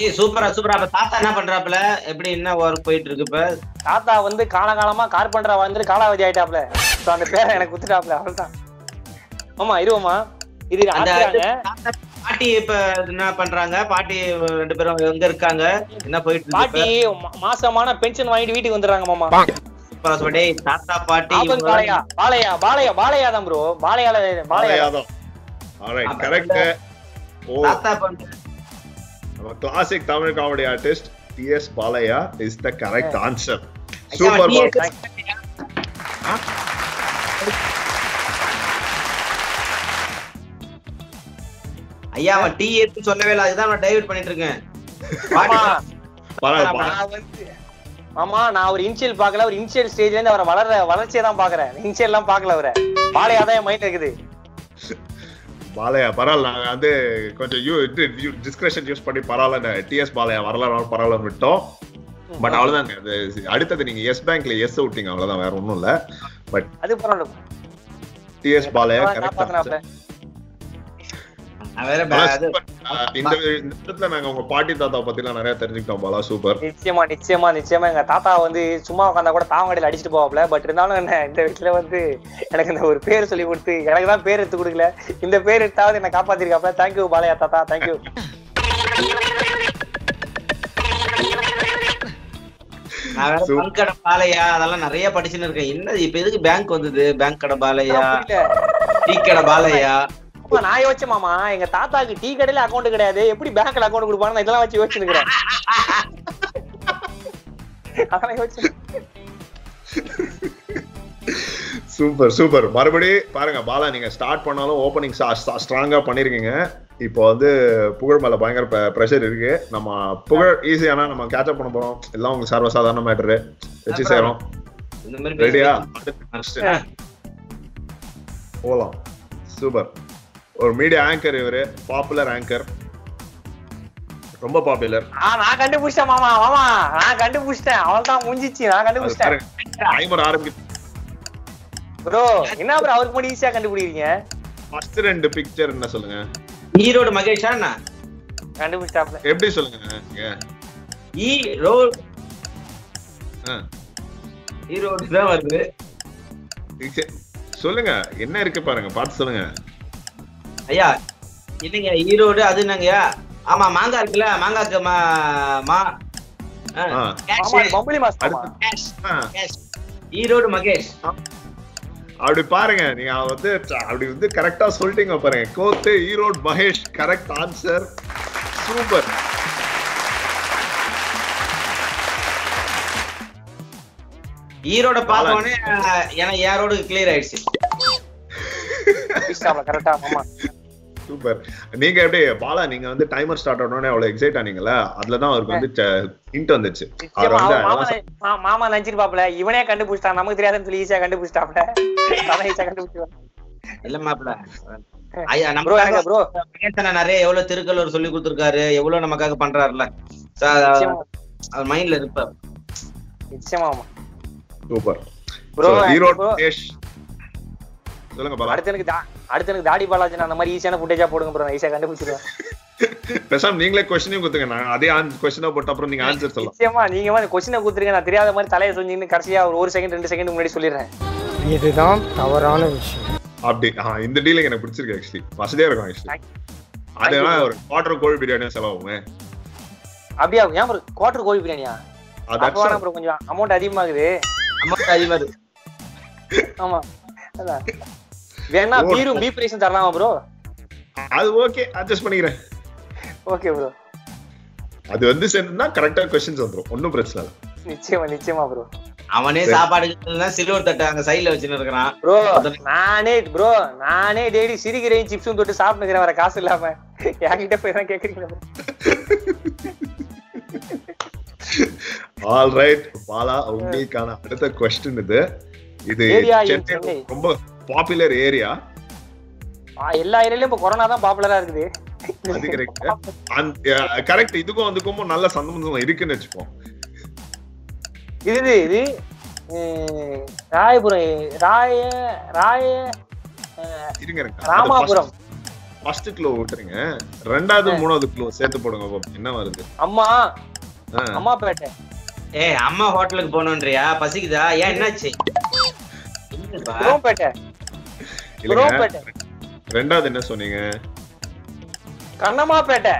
ஏய் சூப்பரா சூப்பரா அப்ப தாத்தா என்ன பண்றாப்ல எப்படி என்ன ஒர்க் போயிட்டு இருக்கு இப்ப? தாத்தா வந்து காலகாலமா கார்பெண்டரா வந்துட்டு காலாவதி ஆயிட்டாப்ல சோ அந்த பேரை எனக்கு குத்துட்டாப்ல அவ்வளவுதான். ஆமா இருவோமா இது அந்த பாட்டி இப்ப என்ன பண்றாங்க? பாட்டி ரெண்டு பேரும் எங்க இருக்காங்க? என்ன போயிட்டு பாட்டி மாசமான பென்ஷன் வாங்கிட்டு வீட்டுக்கு வந்துடுறாங்க மாமா. தாத்தா பாட்டி ஆபன் இவங்க- பாலையா பாலையா பாலையா பாலையா தான் ப்ரோ பாலையால பாலையா பாலையா தான் கரெக்ட் ஓ. தாத்தா பண்ற நம்ம classic Tamil comedy artist T S Balaiah is the correct answer super ஐயா அவன் டீ எடுத்து சொல்லவே இல்லை. அதுதான் நான் டைவர்ட் பண்ணிட்டு இருக்கேன். மாமா. பரவாயில்ல நான் வந்து மாமா நான் ஒரு இனிஷியல் பார்க்கல. ஒரு இனிஷியல் ஸ்டேஜ்ல இருந்து அவரை வளர வளர்ச்சியை தான் பாக்குறேன் இனிஷியல் எல்லாம் பார்க்கல அவரை. பாலையா தான் என் மைண்ட் இருக்குது. பாலையா பரவாயில்ல. நாங்க வந்து கொஞ்சம் யூ இது டிஸ்கிரிப்ஷன் யூஸ் பண்ணி பரவாயில்ல. டிஎஸ் பாலையா வரலாம் பரவாயில்ல விட்டோம். பட் அவ்வளவுதாங்க. அடுத்தது நீங்க எஸ் பேங்க்ல எஸ் விட்டீங்க. அவ்வளவுதான். வேற ஒண்ணும் இல்ல. பட் அது பரவாயில்ல. டிஎஸ் பாலையா கரெக்ட் பாட்டி தாத்தா பத்தி எல்லாம் நிறைய தெரிஞ்சுக்கிட்டோம் பாலா. சூப்பர் நிச்சயமா நிச்சயமா நிச்சயமா. எங்க தாத்தா வந்து சும்மா உட்காந்தா கூட தாவங்கடையில அடிச்சுட்டு போவாப்ல பட் இருந்தாலும் என்ன இந்த வீட்டுல வந்து எனக்கு இந்த ஒரு பேர் சொல்லி கொடுத்து எனக்கு தான் பேர் எடுத்து கொடுக்கல. இந்த பேர் எடுத்தாவது என்ன காப்பாத்திருக்காப்ல தேங்க்யூ பாலையா தாத்தா. தேங்க்யூ. பங்க் கடை பாலையா? அதெல்லாம் நிறைய படிச்சுன்னு இருக்கேன். என்ன இப்ப எதுக்கு பேங்க் வந்தது? பேங்க் கடை பாலையா? டீ கடை பாலையா? நான் யோசிச்சேன் மாமா. எங்க தாத்தாக்கு டீ கடையில அக்கௌண்ட் கிடையாது. எப்படி பேங்க்ல அக்கௌண்ட் கொடுப்பான்னு இதெல்லாம் வச்சு யோசிச்சுருக்கிறேன் (laughs) அதெல்லாம் யோசிச்சு. Super super. மறுபடி பாருங்க பாலா நீங்க ஸ்டார்ட் பண்ணாலும் ஓப்பனிங் ஸ்ட்ராங்கா பண்ணிருக்கீங்க. இப்போ வந்து புகழ் மேல பயங்கர ப்ரெஷர் இருக்கு. நம்ம புகழ் ஈஸியானா நம்ம கேட்சப் பண்ண போறோம். எல்லாம் உங்களுக்கு சர்வசாதாரண மேட்டரு வச்சு சேரும். இந்த மாதிரி ரெடியா போலாம். சூப்பர். ஒரு மீடியா ஆங்கர் இவரு பாப்புலர் ஆங்கர் ரொம்ப பாப்புலர் ஆ நான் கண்டுபிடிச்சிட்டேன் மாமா மாமா. நான் கண்டுபிடிச்சிட்டேன். அவள் தான் முடிஞ்சிச்சு நான் கண்டுபிடிச்சிட்டேன். டைமர் ஆரம்பிக்கு ப்ரோ என்ன ப்ரோ அவருக்கு மட்டும் ஈஸியா கண்டுபிடிக்கிறீங்க? ஃபர்ஸ்ட் ரெண்டு பிக்சர் என்ன சொல்லுங்க? ஈரோடு மகேஷா என்ன கண்டுபிடிச்சிட்டாப்ல. எப்படி சொல்லுங்க? ஈரோடு ஆ, ஈரோடு தான் வருது. சொல்லுங்க என்ன இருக்கு பாருங்க பார்த்து சொல்லுங்க. ஐயா இல்லைங்க ஈரோடு அது என்னங்கய்யா ஆமா மாங்காய் இருக்குல்ல மாங்காய்க்கு மா மா ஆமா. ஈரோடு மகேஷ். அப்படி பாருங்க நீங்க வந்து அப்படி வந்து கரெக்டா சொல்லிட்டீங்க பாருங்க. கோத்து Erode Mahesh correct answer super. ஈரோட பார்த்தோன்னே எனக்கு ஏரோடு கிளியர் ஆயிடுச்சு. கரெக்டா மாமா சூப்பர் நீங்க எப்படி பாலா நீங்க வந்து டைமர் ஸ்டார்ட் ஆனோடனே அவ்வளவு எக்ஸைட் ஆனீங்கல்ல? அதுலதான் அவருக்கு வந்து ஹிண்ட் வந்துச்சு. அவர் வந்து மாமா அதான் நெ- மா- மாமா நினைச்சிருப்பாப்ல இவனே கண்டுபிடிச்சிட்டான். நமக்கு தெரியாதுன்னு சொல்லி ஈஸியா கண்டுபிடிச்சிட்டாப்ல ஈஸியா கண்டுபிடிச்சிருவான். இல்ல கணேசனை நிறைய எவ்வளவு திருக்குறள் சொல்லி கொடுத்திருக்காரு. எவ்வளவு நமக்காக பண்றாருல மைண்ட்ல இருப்பார். நிச்சயமா சூப்பர் ப்ரோ தேஷ் சொல்லுங்க பாலா. அடுத்து எனக்கு அடுத்து எனக்கு தாடி பாலாஜி அந்த மாதிரி ஈஸியான ஃபுட்டேஜா போடுங்க ப்ரோ ஈஸியா கண்டுபிடிச்சிருவேன். பேசாம நீங்களே கொஸ்டினையும் கொடுத்துங்க நான் அதே கொஸ்டினா போட்டு அப்புறம் நீங்க ஆன்சர் சொல்லலாம். நிச்சயமா நீங்க வந்து கொஸ்டினை கொடுத்துருங்க நான் தெரியாத மாதிரி தலையை சொன்னீங்கன்னு கடைசியா ஒரு ஒரு செகண்ட் ரெண்டு செகண்ட் முன்னாடி சொல்லிடுறேன். இதுதான் தவறான விஷயம். அப்படி இந்த டீலிங் எனக்கு பிடிச்சிருக்கு ஆக்சுவலி வசதியா இருக்கும் ஆக்சுவலி அதனால ஒரு குவார்டர் கோழி பிரியாணியா செலவாகுமே? அப்படியா ஏன் ப்ரோ குவார்டர் கோழி பிரியாணியா? அது அப்போ வேணா ப்ரோ கொஞ்சம் அமௌண்ட் அதிகமாகுது. அமௌண்ட் அதிகமா இருக்கு ஆமா. அதான். வேணா. பீரும் பீப் ரைஸும் தரலாமா ப்ரோ அது ஓகே அட்ஜஸ்ட் பண்ணிக்கிறேன். ஓகே ப்ரோ அது வந்து சேர்ந்துனா கரெக்டா கொஸ்டின்ஸ் வந்துரும். ஒன்னும் பிரச்சனை இல்லை. நிச்சயமா நிச்சயமா ப்ரோ அவனே சாப்பாடு சில்வர் தட்டை அங்க சைடுல வச்சுன்னு இருக்கிறான். ப்ரோ நானே ப்ரோ நானே டெய்லி சிரிக்கிறேன் சிப்ஸும் தொட்டு சாப்பிட்டுக்கிறேன் வர காசு இல்லாம. என்கிட்ட போய் தான் கேக்குறீங்களா bro? ஆல் ரைட் பாலா உங்களுக்கான அடுத்த கொஸ்டின் இது. இது. ரொம்ப பாப்புலர் ஏரியா ஆ, எல்லா ஏரியாலயும் இப்ப கொரோனா தான் பாப்புலரா இருக்குது. அது கரெக்ட் கரெக்ட் இதுக்கும் அதுக்கும் நல்ல சம்பந்தம் இருக்குன்னு வச்சுப்போம். இது இது உம், ராயபுரம் ராய ராய இருங்க ராமாபுரம். ஃபர்ஸ்ட் க்ளோ விட்டுருங்க. ரெண்டாவது மூணாவது க்ளோ சேர்த்து போடுங்க பாப்போம். என்ன வருது? அம்மா. ஆ, அம்மாப்பேட்டை. ஏய் அம்மா ஹோட்டலுக்கு போகணுன்றியா பசிக்குதா? ஏன் என்னாச்சு? என்னப்பா? ரெண்டாவது என்ன சொன்னீங்க? கண்ணம்மாப்பேட்டை.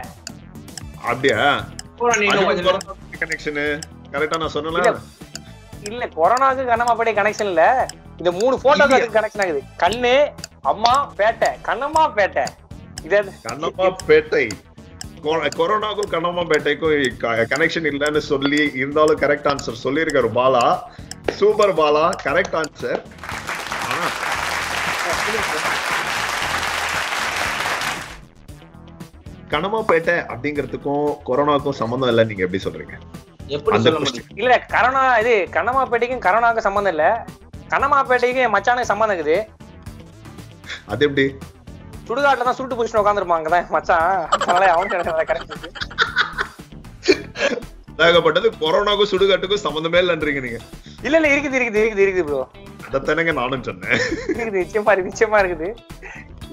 அப்படியா. கனெக்ஷனு கரெக்டா நான் இல்ல. சொன்னல இல்ல கொரோனாக்கு கண்ணம்மாப்பேட்டை கனெக்ஷன் இல்ல. இந்த மூணு போட்டோக்கு கனெக்ஷன் ஆகுது. கண்ணு அம்மா பேட்டை. கண்ணம்மா பேட்டை இது கண்ணம்மா பேட்டை கொரோனாக்கும் கண்ணம்மா பேட்டைக்கும் கனெக்ஷன் இல்லைன்னு சொல்லி இருந்தாலும் கரெக்ட் ஆன்சர் சொல்லியிருக்காரு Bala. Super Bala correct answer Kannammapettai அப்படிங்கிறதுக்கும் கொரோனாக்கும் சம்மந்தம் இல்லை நீங்க எப்படி சொல்றீங்க? எப்படி அந்த சொல்ல question. முடியும் இல்ல கரோனா இது கண்ணம்மாப்பேட்டைக்கும் கரோனாவுக்கும் சம்மந்தம் இல்ல. கண்ணம்மாப்பேட்டைக்கும் என் மச்சானுக்கு சம்மந்தம் இருக்குது. அது எப்படி? சுடுகாட்டுல தான் சுருட்டு பிடிச்சிட்டு உட்காந்துருப்பாங்க தான் மச்சான். அதனால கரெக்ட் ஏகப்பட்டது கொரோனாக்கும் சுடுகாட்டுக்கும் சம்மந்தமே இல்லைன்றீங்க நீங்க. இல்ல இல்ல இருக்குது இருக்குது இருக்குது இருக்குது ப்ரோ அதைத்தானங்க நானும் சொன்னேன். இருக்குது நிச்சயமா இருக்கு நிச்சயமா இருக்குது.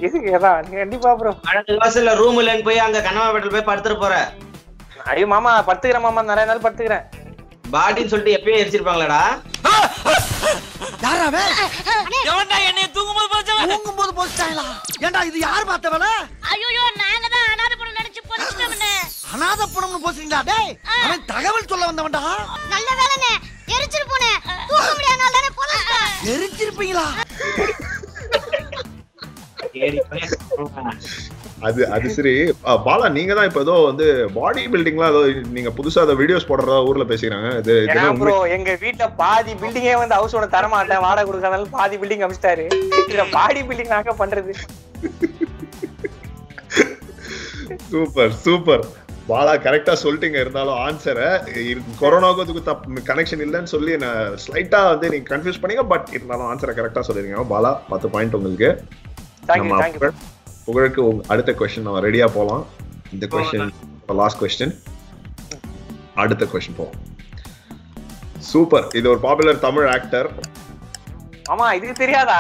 எதுக்கு அதான் கண்டிப்பா ப்ரோ அழகு வாசல்ல ரூம் இல்லைன்னு போய் அங்க கண்ணம்மா வீட்டுல போய் படுத்துட்டு போற. ஐயோ மாமா படுத்துக்கிறேன் மாமா நிறைய நாள் படுத்துக்கிறேன். பாடின்னு சொல்லிட்டு எப்பயும் எரிச்சிருப்பாங்களேடா? யாராவே எவன்டா என்னைய தூங்கும்போது தூங்கும்போது போச்சாங்களா ஏன்டா இது யார் பார்த்த வேலை ஐயோ நாங்க தான் அனாதை பொண்ணு நினைச்சு பொறிச்சிட்டோம்னு அனாத பணம்னு போச்சுங்களா டேய் அவன் தகவல் சொல்ல வந்தவன்டா. நல்ல வேலைண்ணே. எரிச்சிட்டு போனேன். தூக்க முடியாதனால தானே பொறிச்சிட்டேன் எரிச்சிருப்பீங்களா. அது அது சரி. பாலா நீங்க தான் இப்ப ஏதோ வந்து பாடி பில்டிங்லாம் ஏதோ நீங்க புதுசா ஏதோ வீடியோஸ் போடுறதா ஊர்ல பேசிக்கிறாங்க. இது ப்ரோ? எங்க வீட்ல பாதி பில்டிங்கே வந்து ஹவுஸ் ஓட தர மாட்டேன். வாடகை கொடுக்காதனால பாதி பில்டிங் அமைச்சிட்டாரு இதுல பாடி பில்டிங் நாங்க பண்றது? Super super. பாலா கரெக்டா சொல்லிட்டீங்க. இருந்தாலும் ஆன்சரை கொரோனாவுக்கு தப்பு கனெக்ஷன் இல்லைன்னு சொல்லி நான் ஸ்லைட்டா வந்து நீங்க கன்ஃபியூஸ் பண்ணீங்க பட் இருந்தாலும் ஆன்சரை கரெக்டா சொல்லிருக்கீங்க. பாலா பத்து பாயிண்ட் உங்களுக்கு. நம்ம புகழுக்கு அடுத்த கொஸ்டின் நம்ம ரெடியா போலாம். இந்த கொஸ்டின் லாஸ்ட் கொஸ்டின் அடுத்த கொஸ்டின் போவோம் சூப்பர் இது ஒரு பாப்புலர் தமிழ் ஆக்டர் ஆமா இதுக்கு தெரியாதா?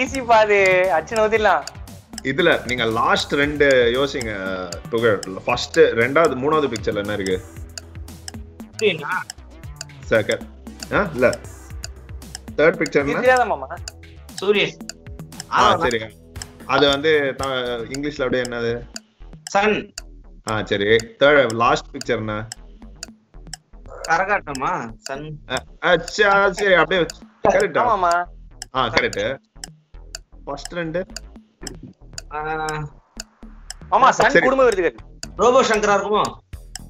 ஈஸி பாது அச்சு நோதிடலாம் இதுல நீங்க லாஸ்ட் ரெண்டு யோசிங்க புகழ் ஃபர்ஸ்ட் ரெண்டாவது மூணாவது பிக்சர்ல என்ன இருக்கு? செகண்ட் ஆ இல்ல. தேர்ட் பிக்சர் மாமா? சூரியன். ஆ சரி. அது வந்து இங்கிலீஷ்ல அப்படியே என்னது? சன் ஆ சரி. தேர்ட் லாஸ்ட் பிக்சர் என்ன? கரகாட்டமா? சன் சரி அப்படியே கரெக்டா ஆமாமா ஆ. கரெக்ட் ஃபர்ஸ்ட் ரெண்டு. ஆமா சன். குடும்ப விருதுகள் ரோபோ சங்கரா இருக்குமோ?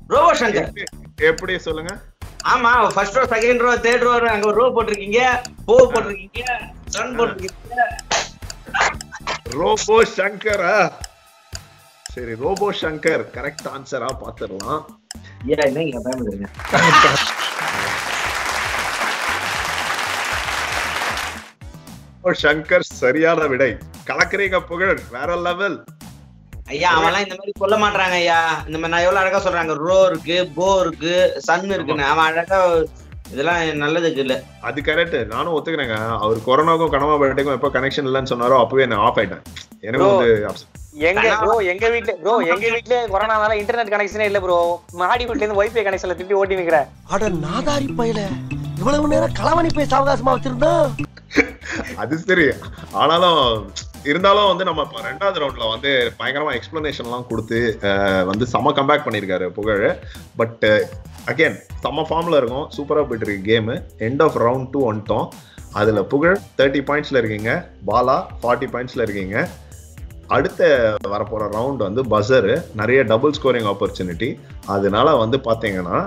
ரோபோ சங்கர். எப்படி- சொல்லுங்க? ஆமா first row second row third row அங்க ஒரு ரோ போட்டிருக்கீங்க. போ போட்டிருக்கீங்க. சன் போட்டிருக்கீங்க. ரோபோ சங்கரா? சரி ரோபோ சங்கர் கரெக்ட் ஆன்சரா பாத்துடலாம். ஏன் என்னங்க (laughs) சங்கர் சரியான விடை. கலக்குறீங்க புகழ் வேற லெவல் ஐயா அவன்லாம் இந்த மாதிரி சொல்ல மாட்டாங்க ஐயா. இந்த மாதிரி நான் எவ்வளவு அழகா சொல்றாங்க. ரோ இருக்கு போ இருக்கு சன் இருக்குன்னு. அவன் அழகா இதெல்லாம் நல்லதுக்கு இல்ல. அது கரெக்ட் நானும் ஒத்துக்கிறேங்க. அவர் கொரோனாக்கும் கனவா பர்த்டேக்கும் எப்போ கனெக்ஷன் இல்லைன்னு சொன்னாரோ அப்பவே நான் ஆஃப் ஆயிட்டேன். எனக்கு. வந்து. எங்க ப்ரோ எங்க வீட்ல ப்ரோ எங்க வீட்ல கொரோனானால இன்டர்நெட் கனெக்ஷனே இல்ல ப்ரோ மாடி வீட்ல இருந்து வைஃபை கனெக்ஷன்ல திருப்பி ஓட்டி நிக்கிறேன் அட நாதாரி பயல. இவ்வளவு நேரம் களவணி போய் சாவகாசமா வச்சிருந்தா அது சரி. ஆனாலும் இருந்தாலும் வந்து நம்ம இப்போ ரெண்டாவது ரவுண்ட்ல வந்து பயங்கரமா எக்ஸ்பிளனேஷன் எல்லாம் கொடுத்து வந்து செம கம்பேக் பண்ணியிருக்காரு புகழ். பட் அகேன் செம்ம ஃபார்ம்ல இருக்கும். சூப்பரா போயிட்டு இருக்கு game end of round two வந்துட்டோம். அதுல புகழ் தேர்ட்டி பாயிண்ட்ஸ்ல இருக்கீங்க. பாலா ஃபார்ட்டி பாயிண்ட்ஸ்ல இருக்கீங்க. அடுத்த வரப்போற ரவுண்ட் வந்து பசரு நிறைய டபுள் ஸ்கோரிங் ஆப்பர்ச்சுனிட்டி அதனால வந்து பாத்தீங்கன்னா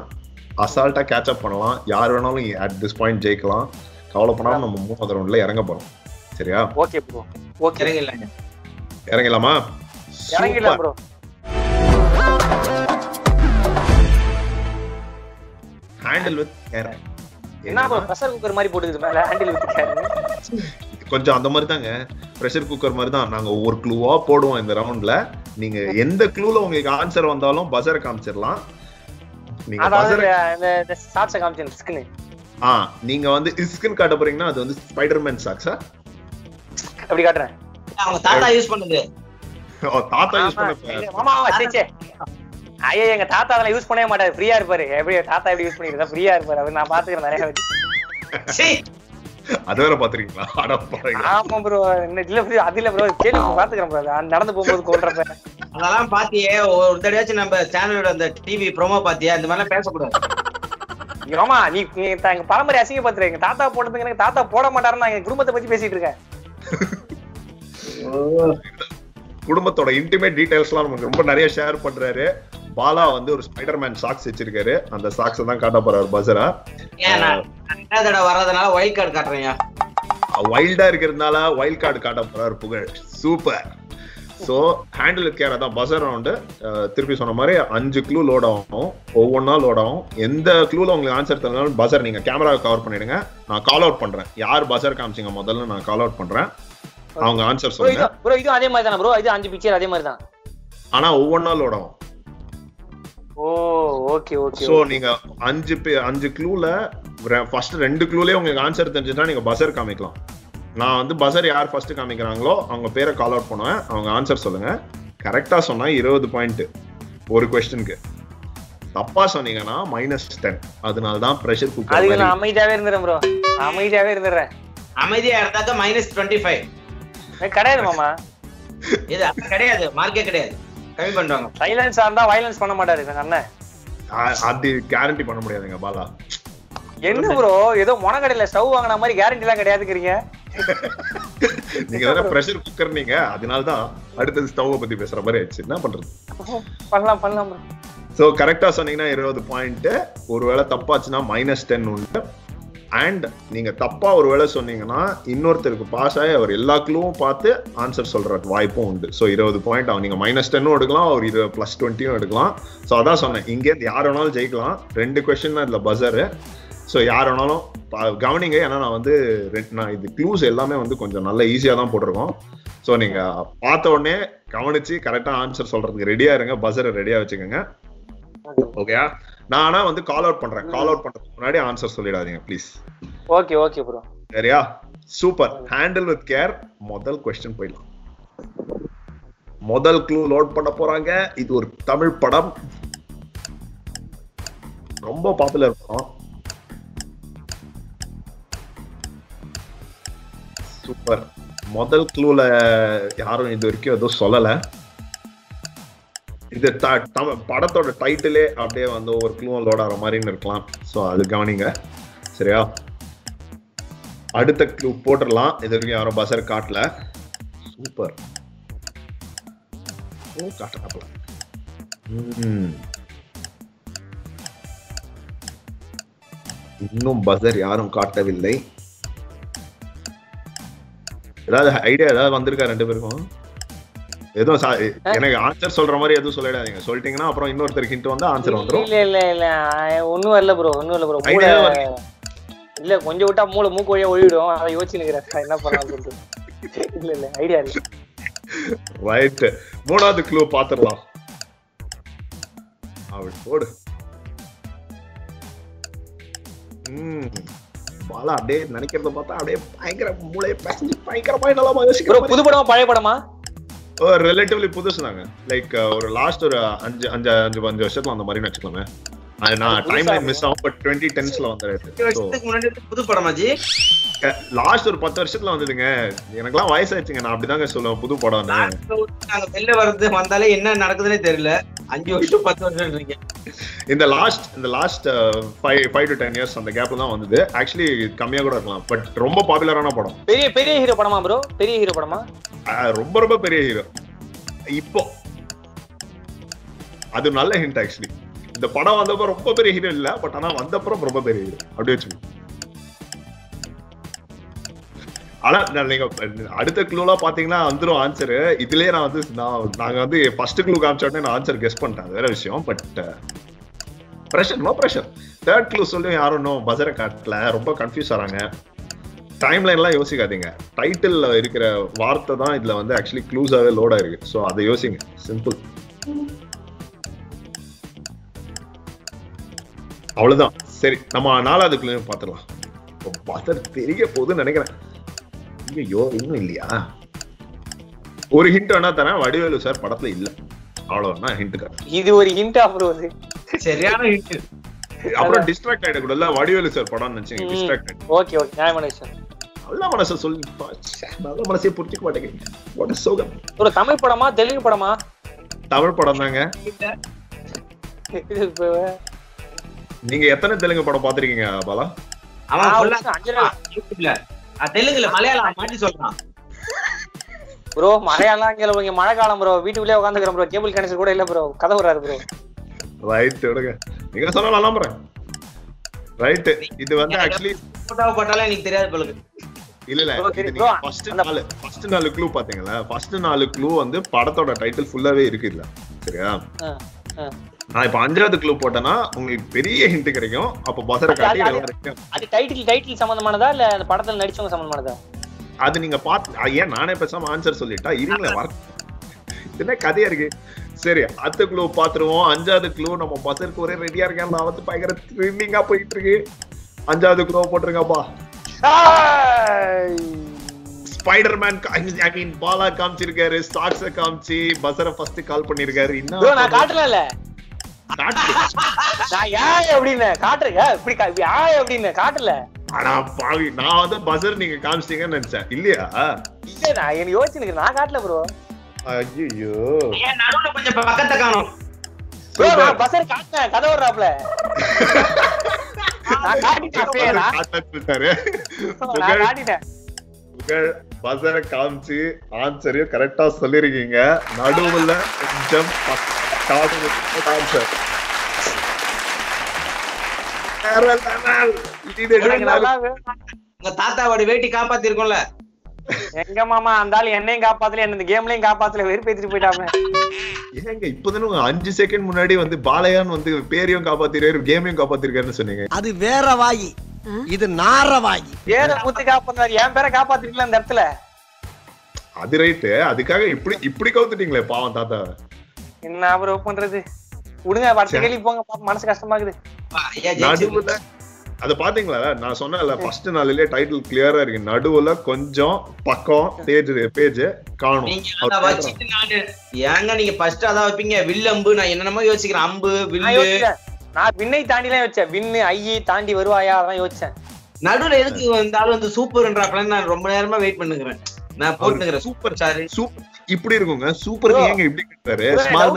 அசால்ட்டா கேட்ச் அப் பண்ணலாம். யார் வேணாலும் அட் திஸ் பாயிண்ட் ஜெயிக்கலாம். கவலைப்படாம நம்ம மூணாவது ரவுண்ட்ல இறங்க போறோம். சரியா? Okay bro okay. இறங்கிடலாங்க. இறங்கலாமா இறங்கிடலாம் ப்ரோ ஹேண்டில் வித் என்ன ப்ரோ ப்ரெஷர் குக்கர் மாதிரி போட்டுக்குது மேல ஹேண்டில் வித்துக்காரு கொஞ்சம் அந்த மாதிரி தாங்க. ப்ரெஷர் குக்கர் மாதிரி தான். நாங்க ஒவ்வொரு க்ளூவா போடுவோம் இந்த ரவுண்ட்ல நீங்க எந்த க்ளூல உங்களுக்கு ஆன்சர் வந்தாலும் பஸரை காமிச்சிடலாம். நீங்க அதாவது பஸரை ஆ நீங்க வந்து இஸ்கின் காட்ட போறீங்கன்னா அது வந்து ஸ்பைடர்மேன் சாக்ஸா அப்படி காட்டுறேன். அவங்க தாத்தா யூஸ் பண்ணுது. தாத்தா யூஸ் ஆமா, பண்ண மாமா சே சே ஐயா எங்க தாத்தா அதெல்லாம் யூஸ் பண்ணவே மாட்டாரு. ஃப்ரீயா இருப்பாரு. எப்படி தாத்தா எப்படி யூஸ் பண்ணிருந்தா ஃப்ரீயா இருப்பாரு. அவர் நான் பாத்துக்கிறேன் நிறைய வாட்டி. சீ, அது வேற பாத்துறீங்களா அட பாருங்க ஆமா ப்ரோ இல்ல ப்ரோ அது இல்ல ப்ரோ கேள்வி பாத்துக்கிறேன் ப்ரோ நடந்து போகும்போது கொள்றப்ப அதெல்லாம் பாத்தியே ஒரு தடவையாச்சும் நம்ம சேனலோட அந்த டிவி ப்ரோமோ பாத்தியா இந்த மாதிரிலாம் பேசக்கூடாது. ஆமா நீ எங்க பரம்பரை அசிங்க பாத்துரு எங்க தாத்தா போட்டதுக்கு எனக்கு தாத்தா போட மாட்டாருன்னு நான் எங்க குடும்பத்தை பத்தி பேசிட்டு இருக்கேன். (laughs) குடும்பத்தோட இன்டிமேட் டீடைல்ஸ்லாம் நமக்கு ரொம்ப நிறைய ஷேர் பண்றாரு. பாலா வந்து ஒரு ஸ்பைடர்மேன் சாக்ஸ் வச்சிருக்காரு. அந்த சாக்ஸ் தான் காட்ட போறாரு ரெண்டாவது தடவை வர்றதுனால ஒயிட் கார்டு காட்டுறேன் வைல்டா இருக்கிறதுனால வைல்ட் கார்டு காட்ட போறாரு Pugazh. Super so handle care அதான் பஸர் ரவுண்டு திருப்பி சொன்ன மாதிரி அஞ்சு க்ளூ லோட் ஆகும். ஒவ்வொன்றா லோட் ஆகும். எந்த க்ளூல உங்களுக்கு ஆன்சர் தந்தாலும் பஸர் நீங்க கேமரா கவர் பண்ணிடுங்க. நான் கால் அவுட் பண்றேன். யார் பஸர் காமிச்சிங்க முதல்ல நான் கால் அவுட் பண்றேன். அவங்க ஆன்சர் இது சொல்லுங்க. ப்ரோ இதுவும் அதே மாதிரி தானே ப்ரோ இது அஞ்சு பிக்சர் அதே மாதிரி தான். ஆனா ஒவ்வொன்றா லோட் ஆகும். ஓ ஓகே ஓகே சோ நீங்க அஞ்சு அஞ்சு க்ளூல ஃபர்ஸ்ட் ரெண்டு க்ளூலயே உங்களுக்கு ஆன்சர் தெரிஞ்சுட்டா நீங்க பஸர் காமிக்கலாம். நான் வந்து பஸர் யார் ஃபர்ஸ்ட் காமிக்கிறாங்களோ அவங்க பேரை கால் அவுட் பண்ணுவேன். அவங்க ஆன்சர் சொல்லுங்க. கரெக்டா சொன்னா இருபது பாயிண்ட் ஒரு கொஸ்டினுக்கு தப்பா சொன்னீங்கன்னா மைனஸ் டென் அதனால தான் ப்ரெஷர் அதுக்கு நான் குக்கர் அமைதியாவே இருந்துறேன் ப்ரோ அமைதியாவே இருந்துடுறேன் அமைதியா இருந்தாக்க மைனஸ் டுவெண்ட்டி ஃபைவ் எனக்கு கிடையாது மாமா. இது அப்படி கிடையாது. மார்க்கே கிடையாது. கம்மி பண்ணுவாங்க சைலன்ஸா இருந்தா வயலன்ஸ் பண்ண மாட்டாரு எங்க அண்ணன். அது கேரண்டி பண்ண முடியாதுங்க பாலா. என்ன ப்ரோ ஏதோ மொனக்கடையில ஸ்டவ் வாங்கின மாதிரி கேரண்டி எல்லாம் கிடையாதுக்கிறீங்க நீங்க தானே ப்ரெஷர் குக்கர் நீங்க அதனால தான் அடுத்தது ஸ்டவ் பத்தி பேசுற மாதிரி ஆயிடுச்சு. என்ன பண்றது? பண்ணலாம் பண்ணலாம் ஸோ கரெக்டா சொன்னீங்கன்னா இருபது பாயிண்ட் ஒருவேளை தப்பாச்சுன்னா மைனஸ் டென் உண்டு. அண்ட் நீங்க தப்பா ஒருவேளை சொன்னீங்கன்னா இன்னொருத்தருக்கு பாஸ் ஆகி அவர் எல்லா க்ளூவும் பார்த்து ஆன்சர் சொல்ற வாய்ப்பும் உண்டு. ஸோ இருபது பாயிண்ட் அவன் நீங்க மைனஸ் டென்னும் எடுக்கலாம் அவர் இது பிளஸ் டுவெண்ட்டியும் எடுக்கலாம். ஸோ அதான் சொன்னேன். இங்கேருந்து யார் வேணாலும் ஜெயிக்கலாம். ரெண்டு கொஸ்டின் தான் இதுல பஸரு ஸோ யார் வேணாலும் கவனிங்க. ஏன்னா நான் வந்து ரெண்டு- நான் இது க்ளூஸ் எல்லாமே வந்து கொஞ்சம் நல்ல ஈஸியாக தான் போட்டிருக்கோம். ஸோ நீங்க பார்த்த உடனே கவனிச்சு கரெக்டாக ஆன்சர் சொல்றதுக்கு ரெடியா இருங்க. பஸரை ரெடியா வச்சுக்கோங்க. ஓகேயா நான் ஆனா வந்து கால் அவுட் பண்றேன். கால் அவுட் பண்றதுக்கு முன்னாடி ஆன்சர் சொல்லிடாதீங்க ப்ளீஸ் ஓகே ஓகே ப்ரோ சரியா? சூப்பர் ஹேண்டில் வித் கேர் முதல் கொஸ்டின் போயிடலாம். முதல் க்ளூ லோட் பண்ண போறாங்க. இது ஒரு தமிழ் படம். ரொம்ப பாப்புலர் படம். சூப்பர் முதல் க்ளூல யாரும் இது வரைக்கும் எதுவும் சொல்லல. இது த- படத்தோட டைட்டிலே அப்படியே வந்து ஒரு க்ளூ லோட் ஆகிற மாதிரின்னு இருக்கலாம். ஸோ அது கவனிங்க. சரியா? அடுத்த க்ளூ போட்டுடலாம். இது வரைக்கும் யாரும் பஸர் காட்டல. சூப்பர் ஓ காட்டல. இன்னும் பஸர் யாரும் காட்டவில்லை. ஏதாவது ஐடியா ஏதாவது வந்திருக்கா ரெண்டு பேருக்கும்? எதுவும் சா- எனக்கு ஆன்சர் சொல்ற மாதிரி எதுவும் சொல்லிடாதீங்க. சொல்லிட்டீங்கன்னா அப்புறம் இன்னொருத்தருக்கு ஹிண்ட் வந்து ஆன்சர் வந்துரும். இல்ல இல்ல இல்ல. ஒண்ணும் வரல ப்ரோ ஒண்ணும் இல்ல ப்ரோ. இல்ல கொஞ்சம் விட்டா மூளை மூக்கு வழியா ஒழிவிடும் அதை யோசிச்சு நிக்கிறேன் என்ன பண்ணலாம் சொல்லிட்டு. இல்ல இல்ல ஐடியா இல்ல. ரைட் மூணாவது க்ளூ பாத்துடலாம் அவள் போடு. ம். பாலா அப்படியே நினைக்கிறத பார்த்தா அப்படியே பயங்கர மூளையை பேசி பயங்கரமா என்னலாமா யோசிக்கிற ப்ரோ புது படமா பழைய படமா? ரிலேட்டிவ்லி புதுசு தாங்க. லைக் ஒரு லாஸ்ட் ஒரு அஞ்சு அஞ்சு அஞ்சு அஞ்சு வருஷத்துல அந்த மாதிரி வச்சுக்கலாமே அது நான் டைம் லைன் மிஸ் ஆகும் பட் டுவெண்ட்டி டென்ஸ்ல முன்னாடி புது படமாஜி லாஸ்ட் ஒரு பத்து வருஷத்துல வந்ததுங்க. எனக்கெல்லாம் வயசாயிடுச்சுங்க. நான் அப்படிதாங்க சொல்லுவேன் புது படம் நாங்க வெளில வர்றது வந்தாலே என்ன நடக்குதுன்னே தெரியல. அஞ்சு வருஷம் பத்து வருஷம் இருக்கீங்க இந்த லாஸ்ட் இந்த last five five to ten years அந்த கேப்ல தான் வந்தது. ஆக்சுவலி கம்மியா கூட இருக்கலாம். பட் ரொம்ப பாப்புலரான படம். பெரிய பெரிய ஹீரோ படமா ப்ரோ பெரிய ஹீரோ படமா? ரொம்ப ரொம்ப பெரிய ஹீரோ இப்போ. அது நல்ல ஹிண்ட் ஆக்சுவலி இந்த படம் வந்தப்போ ரொம்ப பெரிய ஹீரோ இல்ல. பட் ஆனா வந்தப்புறம் ரொம்ப பெரிய ஹீரோ அப்படி வச்சுக்கோங்க. ஆனா நான் நீங்க அடுத்த க்ளூலாம் பாத்தீங்கன்னா வந்துடும் ஆன்சரு இதுலயே நான் வந்து நான் நாங்க வந்து ஃபர்ஸ்ட் க்ளூ காமிச்ச உடனே நான் ஆன்சர் கெஸ் பண்ணிட்டேன். வேற விஷயம் but pressure no pressure third clue சொல்லி யாரும் இன்னும் பசரை காட்டல. ரொம்ப கன்ஃபியூஸ் ஆறாங்க. டைம் லைன்லாம் யோசிக்காதீங்க. டைட்டில் இருக்கிற வார்த்தை தான் இதுல வந்து ஆக்சுவலி க்ளூஸாவே லோட் ஆயிருக்கு. ஸோ அதை யோசிங்க. சிம்பிள் அவ்வளவுதான். சரி நம்ம நாலாவது க்ளூ பார்த்துடலாம். இப்போ தெரிய போகுதுன்னு நினைக்கிறேன். ஐயோ இன்னும் இல்லையா? ஒரு ஹிண்ட் வேணா தரேன். வடிவேலு சார் படத்துல இல்ல. அவ்வளவுதான் ஹிண்ட் இது ஒரு ஹிண்டா இது? சரியான ஹிட் அப்புறம் டிஸ்ட்ராக்ட் ஆயிடக்கூடாதுல வடிவேலு சார் படம்னு நினைச்சீங்க. Distract okay okay. நியாயமான விஷயம் நல்ல மனசை சொல்லி நல்ல மனசே புரிஞ்சுக்க மாட்டேங்க வாட் சோகம் ஒரு தமிழ் படமா தெலுங்கு படமா? தமிழ் படம் தாங்க. (laughs) நீங்க எத்தனை தெலுங்கு படம் பாத்திருக்கீங்க பாலா? அவன் தெலுங்குல மலையாளம் மாட்டி சொல்றான். ப்ரோ மழையெல்லாம் இங்க இங்க மழை காலம் ப்ரோ வீட்டுக்குள்ளே உட்காந்துக்கிறோம் ப்ரோ கேபிள் கனெக்ஷன் கூட இல்ல ப்ரோ கதை வராரு ப்ரோ ரைட் விடுங்க. நீங்க சொன்னா நான் நம்புறேன். ரைட் இது வந்து ஆக்சுவலி போட்டாவை போட்டாலே எனக்கு தெரியாது பழுகு இல்ல இல்ல. நீங்க ஃபர்ஸ்ட் நாலு ஃபர்ஸ்ட் நாலு க்ளூ பாத்தீங்களா? ஃபர்ஸ்ட் நாலு க்ளூ வந்து படத்தோட டைட்டில் ஃபுல்லாவே இருக்கு இல்ல சரியா. நான் இப்ப அஞ்சாவது க்ளூ போட்டேன்னா உங்களுக்கு பெரிய ஹிண்ட் கிடைக்கும். அப்ப பசரை காட்டி அது- டைட்டில் டைட்டில் சம்பந்தமானதா இல்ல அந்த படத்துல நடிச்சவங்க சம்பந்தமானதா? அது நீங்க பாத்து ஏன் நானே பேசாம ஆன்சர் சொல்லிட்டா? இருங்களேன் வர என்ன கதையா இருக்கு? சரி அடுத்த க்ளூ பாத்துருவோம். அஞ்சாவது க்ளூ நம்ம பசருக்கு ஒரே ரெடியா இருக்கேன். வந்து பயங்கர த்ரில்லிங்கா போயிட்டு இருக்கு அஞ்சாவது clue போட்டுருங்கப்பா. Spider man I mean Bala காமிச்சிருக்காரு. ஸ்டாக்ஸ காமிச்சு பசரை ஃபர்ஸ்ட் கால் பண்ணிருக்காரு. ப்ரோ நான் இன்னும் காட்டல காட்டு. நான் ஏன் அப்படின்னு காட்டுறேன். ஏன் இப்படி ஆய் அப்படின்னு காட்டல. ஆனா பாவி நான் வந்து பசர் நீங்க காமிச்சிட்டீங்கன்னு நினைச்சேன். இல்லையா? இல்ல நான் எனக்கு யோசிச்சு நான் காட்டல ப்ரோ ஐயோ ஏன் நடுவுல கொஞ்சம் பக்கத்தை காணும்? ப்ரோ நான் பஸ்ஸர் காட்டினேன். கதை வர்றாப்ல (laughs) நான் காட்டிட்டேன் பசரை (laughs) காமிச்சு ஆன்சரையும் கரெக்டா சொல்லிருக்கீங்க. நடுவுல கொஞ்சம் உங்க தாத்தாவோட வேட்டி காப்பாத்திருக்கோம்ல. எங்க மாமா அந்த ஆளு என்னையும் காப்பாத்தல என்ன இந்த கேம்லயும் காப்பாத்தல வெறுப்பேத்திட்டு போயிட்டாங்க ஏங்க இப்பதானே உங்க அஞ்சு செகண்ட் முன்னாடி வந்து பாலையான் வந்து பேரையும் காப்பாத்திருக்காரு கேமையும் காப்பாத்திருக்காருன்னு சொன்னீங்க. அது வேற வாயி. இது நார வாயி. பேரை முத்து காப்பாத்தாரு என் பேரை காப்பாத்திருக்கல அந்த இடத்துல? அது ரைட்டு அதுக்காக இப்படி இப்படி கவுத்துட்டீங்களே பாவம் தாத்தா என்ன ப்ரோ பண்றது? விடுங்க அடுத்த கேள்வி போங்க மனசு கஷ்டமா இருக்குது அத பாத்தீங்களா நான் சொன்னேன்ல ஃபர்ஸ்ட் நாளிலே டைட்டில் கிளியரா இருக்கு. நடுவுல கொஞ்சம் பக்கம் பேஜ் பேஜ் காணும். ஏங்க நீங்க ஃபர்ஸ்ட் அதான் வைப்பீங்க. வில்லம்பு நான் என்னென்னமோ யோசிக்கிறேன். அம்பு நான் வில்லு. நான் விண்ணை தாண்டி தான் யோசிச்சேன். விண்ணு ஐயி தாண்டி வருவாயா அதான் யோசிச்சேன். நடுவுல எதுக்கு இந்த ஆளு வந்து சூப்பர்ன்றப்பல நான் ரொம்ப நேரமா வெயிட் பண்ணுகிறேன். நான் சூப்பர் சாரு சூப்பர் இப்படி இருக்குங்க. சூப்பருக்கு ஏங்க இப்படி கேட்டாரு ஸ்மால்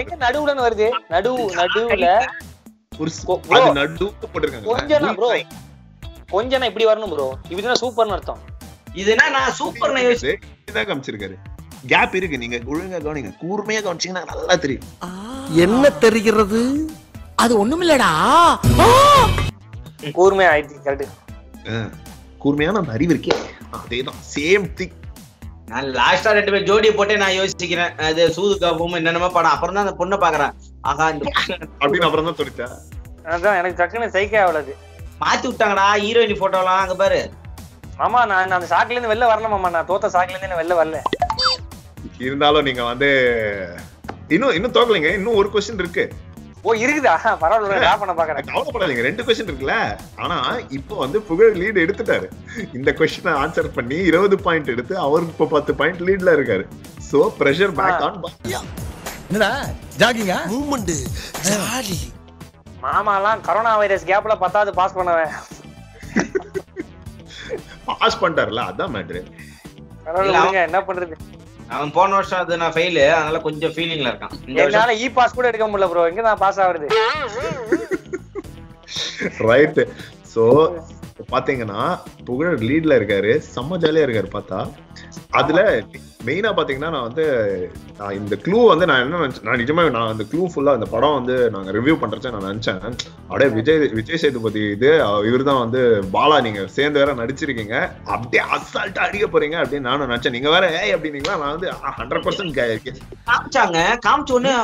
எங்க நடுவுலன்னு வருது? நடு நடுவுல. ஒரு அது நடுவு போட்டிருக்காங்க. கொஞ்சம் ப்ரோ. கொஞ்சம் இப்படி வரணும் ப்ரோ. இப்படிதான் சூப்பர்னு அர்த்தம். இதுனா நான் சூப்பர் நான் யோசி இதான் காமிச்சிருக்காரு. கேப் இருக்கு. நீங்க ஒழுங்கா கவனிங்க. கூர்மையா கவனிச்சீங்கன்னா நல்லா தெரியும். என்ன தெரிகிறது? அது ஒண்ணுமில்லடா கூர்மை ஆயிடுச்சு கரெக்ட் கூர்மையான அந்த அறிவு இருக்கே. அதேதான். சேம் திக் நான் லாஸ்டா ரெண்டு பேர் ஜோடியை போட்டே நான் யோசிக்கிறேன். அது சூது காப்பும் என்னென்னமோ படம். அப்புறம் தான் அந்த பொண்ணை பாக்குறேன் ஆகா இந்த அப்படின்னு அப்புறம் தான் தோணிச்சா அதான் எனக்கு டக்குன்னு சைக்கே ஆகலது. மாத்தி விட்டாங்கடா ஹீரோயின் போட்டோலாம் அங்க பாரு. ஆமா நான் அந்த சாக்குல இருந்து வெளில வரல மாமா. நான் தோத்த சாக்குல இருந்து வெளில வரல. இருந்தாலும் நீங்க வந்து இன்னும் இன்னும் தோக்கலைங்க. இன்னும் ஒரு கொஸ்டின் இருக்கு. ஓ இருக்குதா? பரவாயில்ல டிரா பண்ண பாக்குறேன். கவலைப்படாதீங்க ரெண்டு கொஸ்டின் இருக்குல்ல? ஆனா இப்போ வந்து புகழ் லீட் எடுத்துட்டாரு. இந்த கொஸ்டினை ஆன்சர் பண்ணி இருபது பாயிண்ட் எடுத்து அவருக்கு இப்போ பத்து பாயிண்ட் லீட்ல இருக்காரு. சோ பிரஷர் பேக் ஆன் என்னடா? ஜாகிங்கா மூமெண்ட் ஜாலி மாமாலாம் கரோனா வைரஸ் கேப்ல பத்தாவது பாஸ் பண்ணவன். பாஸ் பண்ணிட்டாருல அதான் மேட்ரு என்ன பண்றது? அவன் போன வருஷம் அது நான் ஃபெயிலு அதனால கொஞ்சம் ஃபீலிங்ல இருக்கான். என்னால இ பாஸ் கூட எடுக்க முடியல ப்ரோ எங்க நான் பாஸ் ஆகுறது? ரைட் சோ பாத்தீங்கன்னா புகழ் லீட்ல இருக்காரு. செம்ம ஜாலியா இருக்காரு பார்த்தா. அதுல மெயினா பாத்தீங்கன்னா நான் வந்து நான் இந்த க்ளூ வந்து நான் என்ன நினைச்சேன் நான் நிஜமா நான் அந்த க்ளூ ஃபுல்லா அந்த படம் வந்து நாங்க ரிவ்யூ பண்றச்ச நான் நினைச்சேன். அப்படியே விஜய் விஜய் சேதுபதி இது இவர் தான் வந்து பாலா நீங்க சேர்ந்து வேற நடிச்சிருக்கீங்க. அப்படியே அசால்ட்டா அடிக்க போறீங்க அப்படின்னு நானும் நினைச்சேன். நீங்க வேற ஏய் அப்படின்னீங்களா? நான் வந்து ஹண்ட்ரட் பர்சன்ட் காமிச்சாங்க. காமிச்ச உடனே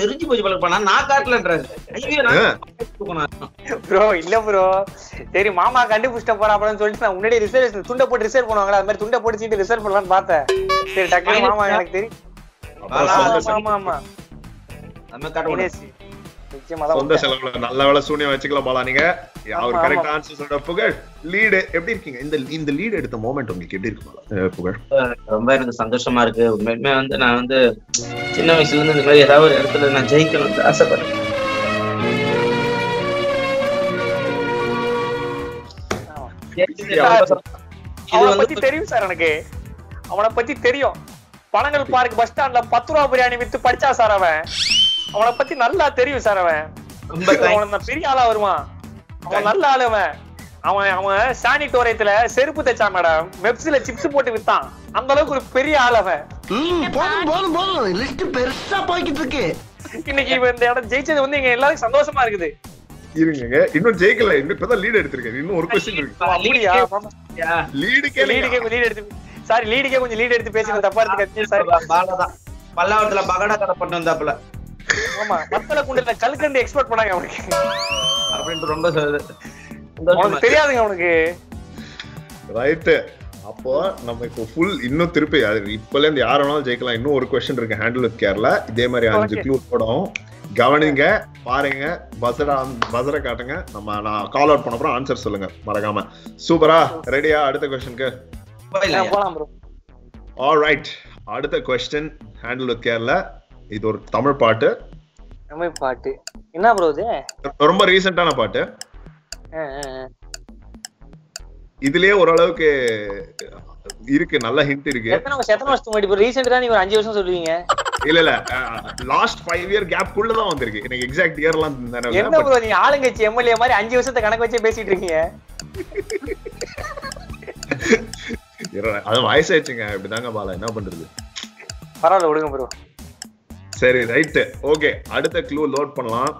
தெரிஞ்சு போச்சு பழக்க பண்ணா நான் காட்டலன்றாரு. நான் ப்ரோ இல்ல ப்ரோ சரி மாமா கண்டுபிடிச்சிட்ட போறாப்பலன்னு சொல்லிட்டு நான் முன்னாடி ரிசர்வேஷன் துண்டை போட்டு ரிசர்வ் பண்ணுவாங்களா அது மாதிரி துண்டை போட்டு சீட்டு ரிசர்வ் பண்ணலாம்னு பார்த்தேன். சரி டக்குனு மாமா எனக்கு தெரியும். ஆமா ஆமா சொந்த செலவுல நல்ல வேலை சூனியம் வச்சுக்கலாம் பாலா நீங்க. அவர் கரெக்ட் ஆமா. ஆன்சர் சொல்ற புகழ். லீடு எப்படி இருக்கீங்க? இந்த இந்த லீடு எடுத்த மோமெண்ட் உங்களுக்கு எப்படி இருக்கு பாலா? அஹ் புகழ். ரொம்ப எனக்கு சந்தோஷமா இருக்கு. உண்மையுமே வந்து நான் வந்து சின்ன வயசுல இருந்து இந்த மாதிரி ஏதாவது ஒரு இடத்துல நான் ஜெயிக்கணும்னு ஆசைப்படுறேன். இது வந்து தெரியும் சார் எனக்கு. அவனை பத்தி தெரியும். பனங்கல் பார்க் பஸ் ஸ்டாண்ட்ல பத்து ரூபா பிரியாணி வித்து படிச்சா சார் அவன். அவனை பத்தி நல்லா தெரியும் சார் அவன். பெரிய ஆளா வருவான். அவன் நல்ல ஆளு அவன். அவன் அவன் சானிட்டோரியத்துல செருப்பு தைச்சான் மேடம். மெப்ஸ்ல சிப்ஸ் போட்டு வித்தான். அந்த அளவுக்கு ஒரு பெரிய ஆள் அவன். போதும் போதும் போதும். லிஸ்ட் பெருசா போய்கிட்டு இருக்கு. இன்னைக்கு இந்த இடம் ஜெயிச்சது வந்து எங்க எல்லாருக்கும் சந்தோஷமா இருக்குது. இருங்க இன்னும் ஜெயிக்கல. இன்னும் இப்பதான் லீடு எடுத்திருக்காரு இன்னும் ஒரு கொஸ்டின் இருக்கு. லீடுக்கே லீட் எடுத்து சாரி லீடுக்கே கொஞ்சம் லீட் எடுத்து பேசுறது தப்பா இருக்கு சாரி பாலதான் பல்லாவரத்துல பகடா கடை பண்ணி வந்தாப்புல. ஆமா மத்தள குண்டுல கல்கண்டு எக்ஸ்போர்ட் பண்ணாங்க அவனுக்கு. அப்படின்ட்டு ரொம்ப தெரியாதுங்க அவனுக்கு. ரைட்டு அப்போ நம்ம இப்போ ஃபுல் இன்னும் திருப்பி இப்பல இருந்து யார் வேணாலும் ஜெயிக்கலாம். இன்னும் ஒரு கொஸ்டின் இருக்கு ஹேண்டில் வித் கேரளா இதே மாதிரி அஞ்சு. க்ளூ போடும் கவனிங்க பாருங்க பசரா பசரை காட்டுங்க. நம்ம நான் கால் அவுட் பண்ண அப்புறம் ஆன்சர் சொல்லுங்க. மறக்காம. சூப்பரா ரெடியா அடுத்த கொஸ்டினுக்கு போயிடலாம். ஐயா. போலாம் ப்ரோ ஆல் ரைட் அடுத்த கொஸ்டின் ஹேண்டில் வித் கேரளா இது ஒரு தமிழ் பாட்டு. நம்ம பாட்டு. என்ன ப்ரோ இது? ரொம்ப ரீசெண்டான பாட்டு. இதுலயே ஓரளவுக்கு இருக்கு நல்ல ஹிண்ட் இருக்கு. எத்தனை வருஷம் எத்தனை வருஷத்துக்கு முன்னாடி ரீசெண்டா நீங்க ஒரு அஞ்சு வருஷம் சொல்லுவீங்க இல்ல இல்ல. லாஸ்ட் ஃபைவ் இயர் கேப்குள்ள தான் வந்திருக்கு. எனக்கு எக்ஸாக்ட் இயர்லாம் என்ன ப்ரோ நீங்க ஆளுங்கட்சி எம்எல்ஏ மாதிரி அஞ்சு வருஷத்தை கணக்கு வச்சே பேசிட்டு இருக்கீங்க? (laughs) அது வயசாயிடுச்சுங்க. இப்படிதாங்க பாலா. என்ன பண்றது? பரவாயில்ல விடுங்க ப்ரோ சரி ரைட்டு ஓகே அடுத்த க்ளூ லோட் பண்ணலாம்.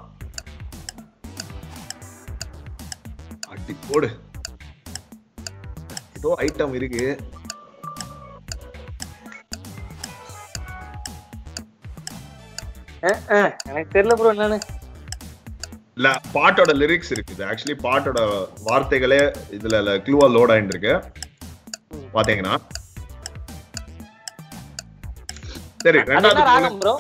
அடி போடு. ஏதோ ஐட்டம் இருக்கு. எனக்கு தெரியல ப்ரோ என்னன்னு. இல்ல பாட்டோட லிரிக்ஸ் இருக்குது. ஆக்சுவலி பாட்டோட வார்த்தைகளே இதுல க்ளூவா லோட் ஆயிட்டு இருக்கு பாத்தீங்கன்னா. சரி அது என்ன ராகம் ப்ரோ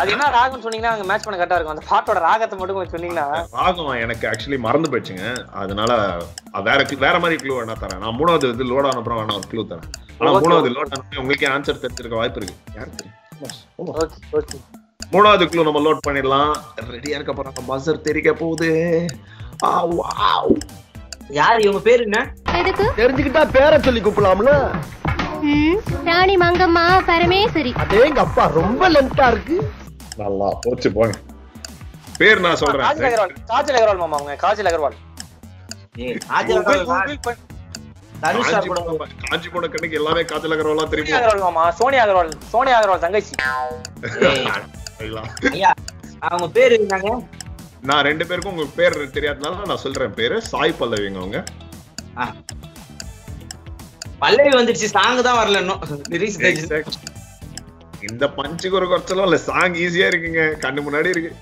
அது என்ன ராகம் சொன்னீங்கன்னா அங்க மேட்ச் பண்ண கரெக்டா இருக்கும். அந்த பாட்டோட ராகத்தை மட்டும் கொஞ்சம் சொன்னீங்கன்னா ராகம் எனக்கு ஆக்சுவலி மறந்து போயிடுச்சுங்க. அதனால வேற மாதிரி க்ளூ வேணா தரேன். நான் மூணாவது இது லோட் ஆன அப்புறம் வேணா ஒரு க்ளூ தரேன். ஆனா மூணாவது லோட் ஆன உங்களுக்கே ஆன்சர் தெரிஞ்சிருக்க வாய்ப்பு இருக்கு. யாருக்கு தெரியும்? ஆமா. ஓகே ஓகே மூணாவது க்ளூ நம்ம லோட் பண்ணிடலாம். ரெடியா இருக்க போறாங்க பஸ்ஸர் தெரிக்க போகுது. ஆ. யார் இவங்க பேரு என்ன? எதுக்கு? தெரிஞ்சுக்கிட்டா பேரை சொல்லி கூப்பிடலாம்ல. ராணி மங்கம்மா பரமேஸ்வரி. அதேங்க அப்பா ரொம்ப லென்த்தா இருக்கு. நல்லா போச்சு போங்க. பேர் நான் காஜல் சொல்றேன் அகர்வால். காஜல் அகர்வால் மாமா அவங்க. காஜல் அகர்வால். காஞ்சி போன- கண்ணுக்கு எல்லாமே காய்ச்சல் அகர்வாலா தெரியும்? அகர்வால் மாமா. சோனியா அகர்வால். சோனியா அகர்வால் தங்கச்சி. (laughs) அவங்க பேரு என்னங்க? நான் ரெண்டு பேருக்கும் உங்க பேர் தெரியாதனால நான் சொல்றேன். பேரு சாய் பல்லவிங்க அவங்க. பல்லவி வந்துருச்சு சாங் தான் வரல இன்னும். இந்த பஞ்சுக்கு ஒரு குறைச்சலும் இல்ல சாங் ஈஸியா இருக்குங்க. கண்ணு முன்னாடி இருக்கு.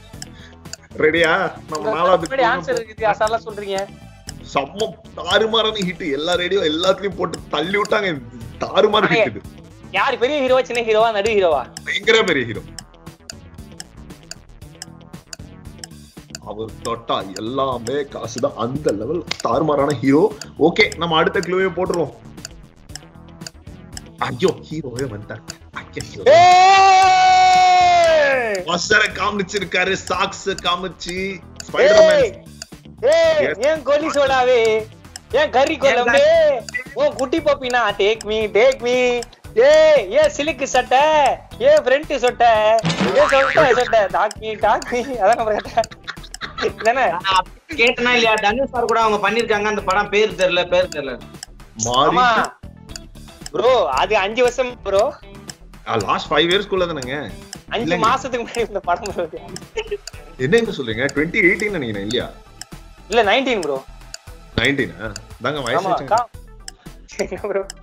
ரெடியா நம்ம நாலாவது சொல்றீங்க? செம்ம தாறுமாறான ஹிட் எல்லா ரேடியோ எல்லாத்துலயும் போட்டு தள்ளி விட்டாங்க. தாறுமாறு ஹிட் யாரு பெரிய ஹீரோவா சின்ன ஹீரோவா நடு ஹீரோவா பயங்கர பெரிய ஹீரோ அவர் தொட்டா எல்லாமே காசுதான். அந்த லெவல் தாறுமாறான ஹீரோ ஓகே நம்ம அடுத்த க்ளூவே போட்டுருவோம். ஐயோ ஹீரோவே மசர காமிச்சிருக்காரு சாக்ஸ் காமிச்சு ஸ்பைடர்மேன் ஏய் Yes. ஏன் கோலி சோடாவே? ஏன் கறி குழம்பு? உன் குட்டி பப்பினா டேக் மீ டேக் மீ ஏய் ஏன் சிலுக்கு சட்டை? ஏன் ஃப்ரண்ட் சொட்டை? ஏன் சொட்டை சொட்டை. டாக்கி டாக்கி அதான் நம்ம கேட்டேன் தானே கேட்டனா இல்லையா? தனுஷ் சார் கூட அவங்க பண்ணிருக்காங்க. அந்த படம் பேர் தெரியல பேர் தெரியல. ப்ரோ அது அஞ்சு வருஷம் ப்ரோ லாஸ்ட் ஃபைவ் இயர்ஸ்க்குள்ள தானங்க. அஞ்சு. மாசத்துக்கு முன்னாடி இந்த படம். என்னங்க சொல்றீங்க? டுவெண்ட்டி எயிட்டீன் நினைக்கிறேன் இல்லையா? இல்ல நைன்டீன் ப்ரோ நைன்டீன் தாங்க வயசு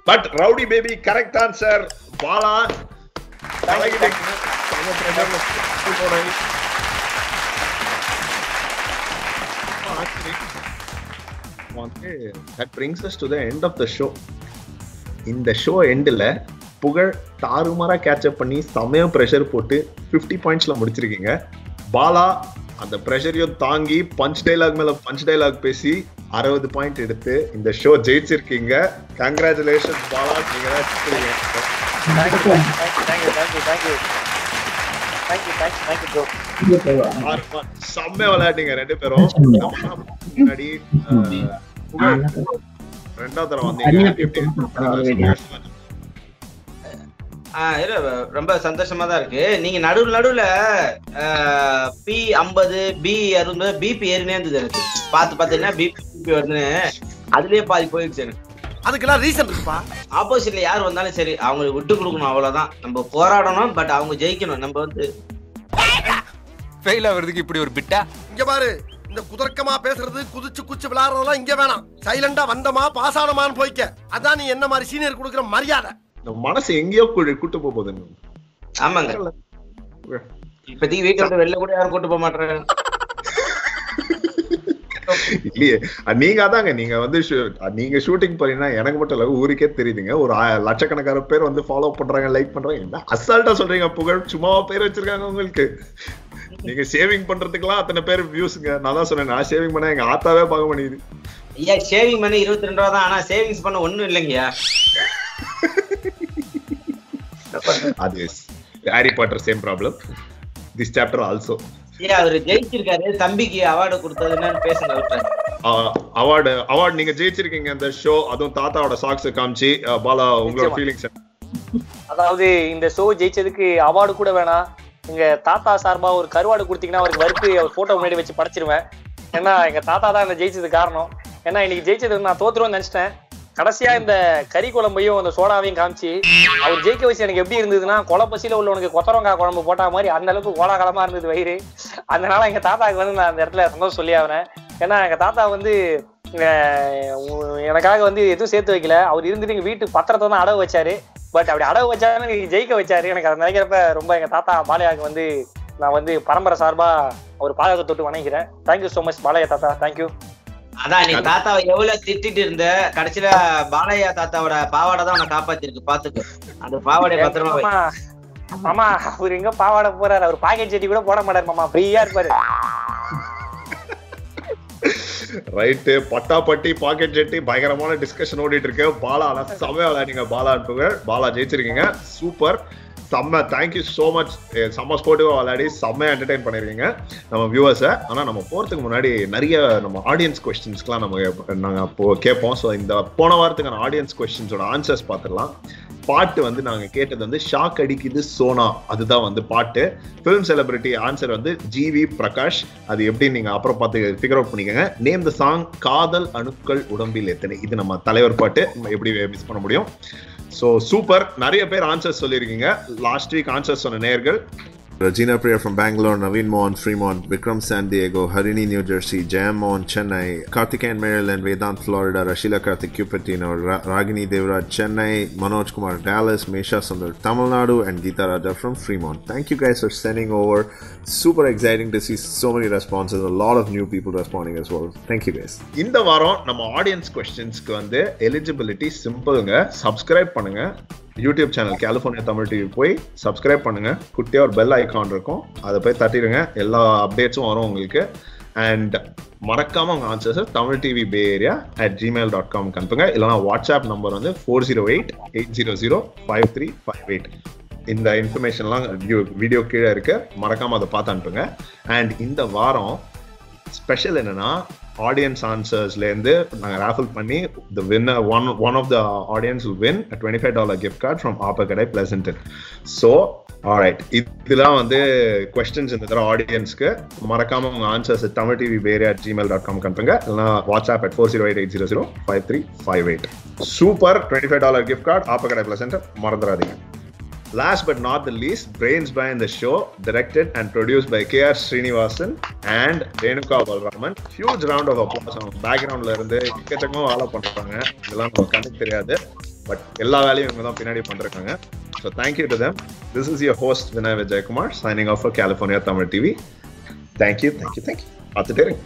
but rowdy baby correct answer Bala. வந்து that brings us to the end of the show இந்த ஷோ எண்டில் புகழ் தாறுமாறாக கேட்சப் பண்ணி செமையா ப்ரெஷர் போட்டு ஃபிஃப்டி பாயிண்ட்ஸில் முடிச்சிருக்கீங்க. பாலா அந்த ப்ரெஷரையும் தாங்கி பஞ்ச் டைலாக் மேலே பஞ்ச் டைலாக் பேசி அறுபது பாயிண்ட் எடுத்து இந்த ஷோ ஜெயிச்சிருக்கீங்க. கங்க்ராச்சுலேஷன் பாலா. நீங்கள் தான் ஜெயிச்சிருக்கீங்க. Thank you thank you thank you bro செம்மையா விளையாட்டீங்க ரெண்டு பேரும். முன்னாடி ரெண்டாவது தடவை வந்தீங்க. ரொம்ப சந்தோஷமா தான் இருக்கு. நீங்க நடுவுல நடுவுல பி ஐம்பது பி அறுபது பிபி ஏறினே இருந்தது எனக்கு. பார்த்து பார்த்தீங்கன்னா பிபி பிபி வருதுன்னு. அதுலயே பாதி போயிடுச்சு எனக்கு. அதுக்கெல்லாம் ரீசன் இருக்குப்பா. ஆப்போசிட்ல யார் வந்தாலும் சரி அவங்களுக்கு விட்டு கொடுக்கணும் அவ்வளவுதான். நம்ம போராடணும் பட் அவங்க ஜெயிக்கணும். நம்ம வந்து ஃபெயில் ஆகுறதுக்கு இப்படி ஒரு பிட்டா? இங்க பாரு இந்த குதர்க்கமா பேசுறது குதிச்சு குச்சி விளையாடுறதெல்லாம் இங்க வேணாம். சைலண்டா வந்தமா பாஸ் ஆனமான்னு போய்க்க. அதான் நீ என்ன மாதிரி சீனியர் கொடுக்குற மரியாதை. நம்ம மனசு எங்கேயோ கூட்டு போக போகுதுங்க ஆமாங்க. இப்போதைக்கு வீட்டை வெளில கூட யாரும் கூட்டு போக மாட்டாங்க இல்லையே. நீங்க அதாங்க நீங்க வந்து நீங்க ஷூட்டிங் போறீங்கன்னா எனக்கு மட்டும் இல்ல ஊருக்கே தெரியுதுங்க. ஒரு லட்சக்கணக்கான பேர் வந்து ஃபாலோ பண்றாங்க லைக் பண்றாங்க. என்ன அசால்ட்டா சொல்றீங்க புகழ் சும்மாவா பேர் வச்சிருக்காங்க உங்களுக்கு. நீங்க சேவிங் பண்றதுக்கெல்லாம் அத்தனை பேர் வியூஸ்ங்க நான் தான் சொன்னேன் நான் சேவிங் பண்ண எங்க ஆத்தாவே பார்க்க மாட்டேங்குது. ஐயா ஷேவிங் பண்ணி இருபத்தி ரெண்டு ரூபா தான் ஆனா சேவிங்ஸ் பண்ண ஒண்ணும் இல்லைங்கய்யா. அது Harry Potter same problem this chapter also ஐயா அவரு ஜெயிச்சிருக்காரு? தம்பிக்கு அவார்டு கொடுத்தது என்னன்னு பேசுங்க அவார்டு அவார்டு நீங்க ஜெயிச்சிருக்கீங்க அந்த ஷோ அதுவும் தாத்தாவோட சாக்ஸ் காமிச்சு பாலா உங்களோட. ஃபீலிங்ஸ் அதாவது இந்த ஷோ ஜெயிச்சதுக்கு அவார்டு கூட வேணாம். எங்க தாத்தா சார்பா ஒரு கருவாடு கொடுத்தீங்கன்னா அவருக்கு வறுத்து அவர் போட்டோ முன்னாடி வச்சு படைச்சிருவேன். ஏன்னா எங்க தாத்தா தான் இந்த ஜெயிச்சது காரணம். ஏன்னா இன்னைக்கு ஜெயிச்சது நான் தோத்துருவேன்னு நினைச்சிட்டேன். கடைசியா இந்த கறி குழம்பையும் அந்த சோடாவையும் காமிச்சு அவர் ஜெயிக்க வச்சு எனக்கு எப்படி இருந்ததுன்னா கொலை பசியில உள்ளவனுக்கு கொத்தரங்காய் குழம்பு போட்டா மாதிரி அந்த அளவுக்கு கோலாகலமா இருந்தது வயிறு. அதனால எங்க தாத்தாவுக்கு வந்து நான் அந்த இடத்துல சந்தோஷம் சொல்லி ஆகிறேன் ஏன்னா எங்க தாத்தா வந்து எனக்காக வந்து எதுவும் சேர்த்து வைக்கல. அவர் இருந்துட்டு எங்க வீட்டு பத்திரத்தை தான் அடவு வச்சாரு. பட் அப்படி அடவு வச்சாருன்னு ஜெயிக்க வச்சாரு. எனக்கு அதை நினைக்கிறப்ப ரொம்ப எங்க தாத்தா பாலையாக்கு வந்து நான் வந்து பரம்பரை சார்பா அவர் பாதகத்தை தொட்டு வணங்கிறேன் thank you so much Balaiya தாத்தா. தேங்க்யூ அதான் நீ தாத்தாவை எவ்வளவு திட்டிட்டு இருந்த? கடைசியில பாலையா தாத்தாவோட பாவாடை தான் உன்னை காப்பாத்திருக்கு. பாத்துக்க. அந்த பாவாடை பத்திரமா. மாமா அவர் எங்க பாவாடை போறாரு. அவர் பாக்கெட் செட்டி கூட போட மாட்டாரு மாமா. ஃப்ரீயா இருப்பாரு. ரைட்டு பட்டாப்பட்டி பாக்கெட் ஜெட்டி பயங்கரமான டிஸ்கஷன் ஓடிட்டு இருக்கு. பாலா ஆனா செம்மையா விளையாடுங்க பாலா புகழ் பாலா ஜெயிச்சிருக்கீங்க. சூப்பர் செம்ம தேங்க்யூ ஸோ மச் செம்ம ஸ்போர்ட்டிவாக விளையாடி செம்ம என்டர்டைன் பண்ணியிருக்கீங்க நம்ம வியூவர்ஸை ஆனால் நம்ம போகிறதுக்கு முன்னாடி நிறைய நம்ம ஆடியன்ஸ் கொஸ்டின்ஸ்க்கெலாம் நம்ம நாங்கள் அப்போ கேட்போம். ஸோ இந்த போன வாரத்துக்கான ஆடியன்ஸ் கொஸ்டின்ஸோட ஆன்சர்ஸ் பார்த்துடலாம் பாட்டு வந்து நாங்கள் கேட்டது வந்து ஷாக் அடிக்குது சோனா. அதுதான் வந்து பாட்டு. ஃபிலிம் செலிபிரிட்டி ஆன்சர் வந்து ஜிவி பிரகாஷ் அது எப்படி நீங்கள் அப்புறம் பார்த்து ஃபிகர் அவுட் பண்ணிக்கோங்க. நேம் த சாங் காதல் அணுக்கள் உடம்பில் எத்தனை? இது நம்ம தலைவர் பாட்டு. நம்ம எப்படி மிஸ் பண்ண முடியும்? ஸோ சூப்பர் நிறைய பேர் ஆன்சர்ஸ் சொல்லியிருக்கீங்க. லாஸ்ட் வீக் ஆன்சர்ஸ் சொன்ன நேர்கள். Regina Priya from Bangalore, Naveen Mohan, Fremont, Vikram San Diego, Harini, New Jersey, Jayam Mohan, Chennai, Karthikeyan, Maryland, Vedant, Florida, Rashila Karthik, Cupertino, Ra- Ragini Devraj, Chennai, Manoj Kumar, Dallas, Mesha Sundar, Tamil Nadu, and Geeta Raja from Fremont. Thank you guys for sending over. Super exciting to see so many responses. A lot of new people responding as well. Thank you guys. இந்த வாரம் நம்ம audience கொஸ்டின்ஸ்க்கு வந்து eligibility சிம்பிளுங்க subscribe பண்ணுங்க YouTube channel California Tamil TV போய் subscribe பண்ணுங்க. குட்டியா ஒரு bell icon இருக்கும். அதை போய் தட்டிடுங்க. எல்லா அப்டேட்ஸும் வரும் உங்களுக்கு. அண்ட் மறக்காம உங்க answers Tamil TV bay area at Gmail dot com அனுப்புங்க. இல்லைனா வாட்ஸ்அப் நம்பர் வந்து four zero eight eight zero zero five three five eight இந்த இன்ஃபர்மேஷன்லாம் வீடியோ கீழே இருக்கு. மறக்காம அதை பார்த்து அனுப்புங்க. அண்ட் இந்த வாரம் ஸ்பெஷல் என்னன்னா ஆடியன்ஸ் ஆன்சர்ஸ்லேருந்து நாங்கள் ராஃபில் பண்ணி the winner one one of the audience will win twenty five dollar gift card from Appakadai Pleasanton so alright இதெல்லாம் வந்து கொஸ்டின்ஸ் இந்த தடவை ஆடியன்ஸ்க்கு மறக்காம உங்க ஆன்சர்ஸ் தமிழ் டிவி வேறு ஜிமெயில் டாட் காம் அனுப்புங்க. இல்லைனா WhatsApp at four zero eight eight zero zero five three five eight super twenty five dollar gift card Appakadai Pleasant மறந்துடாதீங்க Last but not the least, Brains Behind the Show, directed and produced by K.R. Srinivasan and Renuka Balraman huge round of applause அவங்க பேக்ரவுண்ட்ல இருந்து எக்கச்சக்கமா வேலை பண்ணுறாங்க இதெல்லாம் நம்ம கண்ணுக்கு தெரியாது. பட் எல்லா வேலையும் இவங்க தான் பின்னாடி பண்ணிருக்காங்க. So thank you to them this is your host Vinay Vijayakumar signing off California Tamil TV thank you thank you thank you பார்த்துட்டே இருங்க.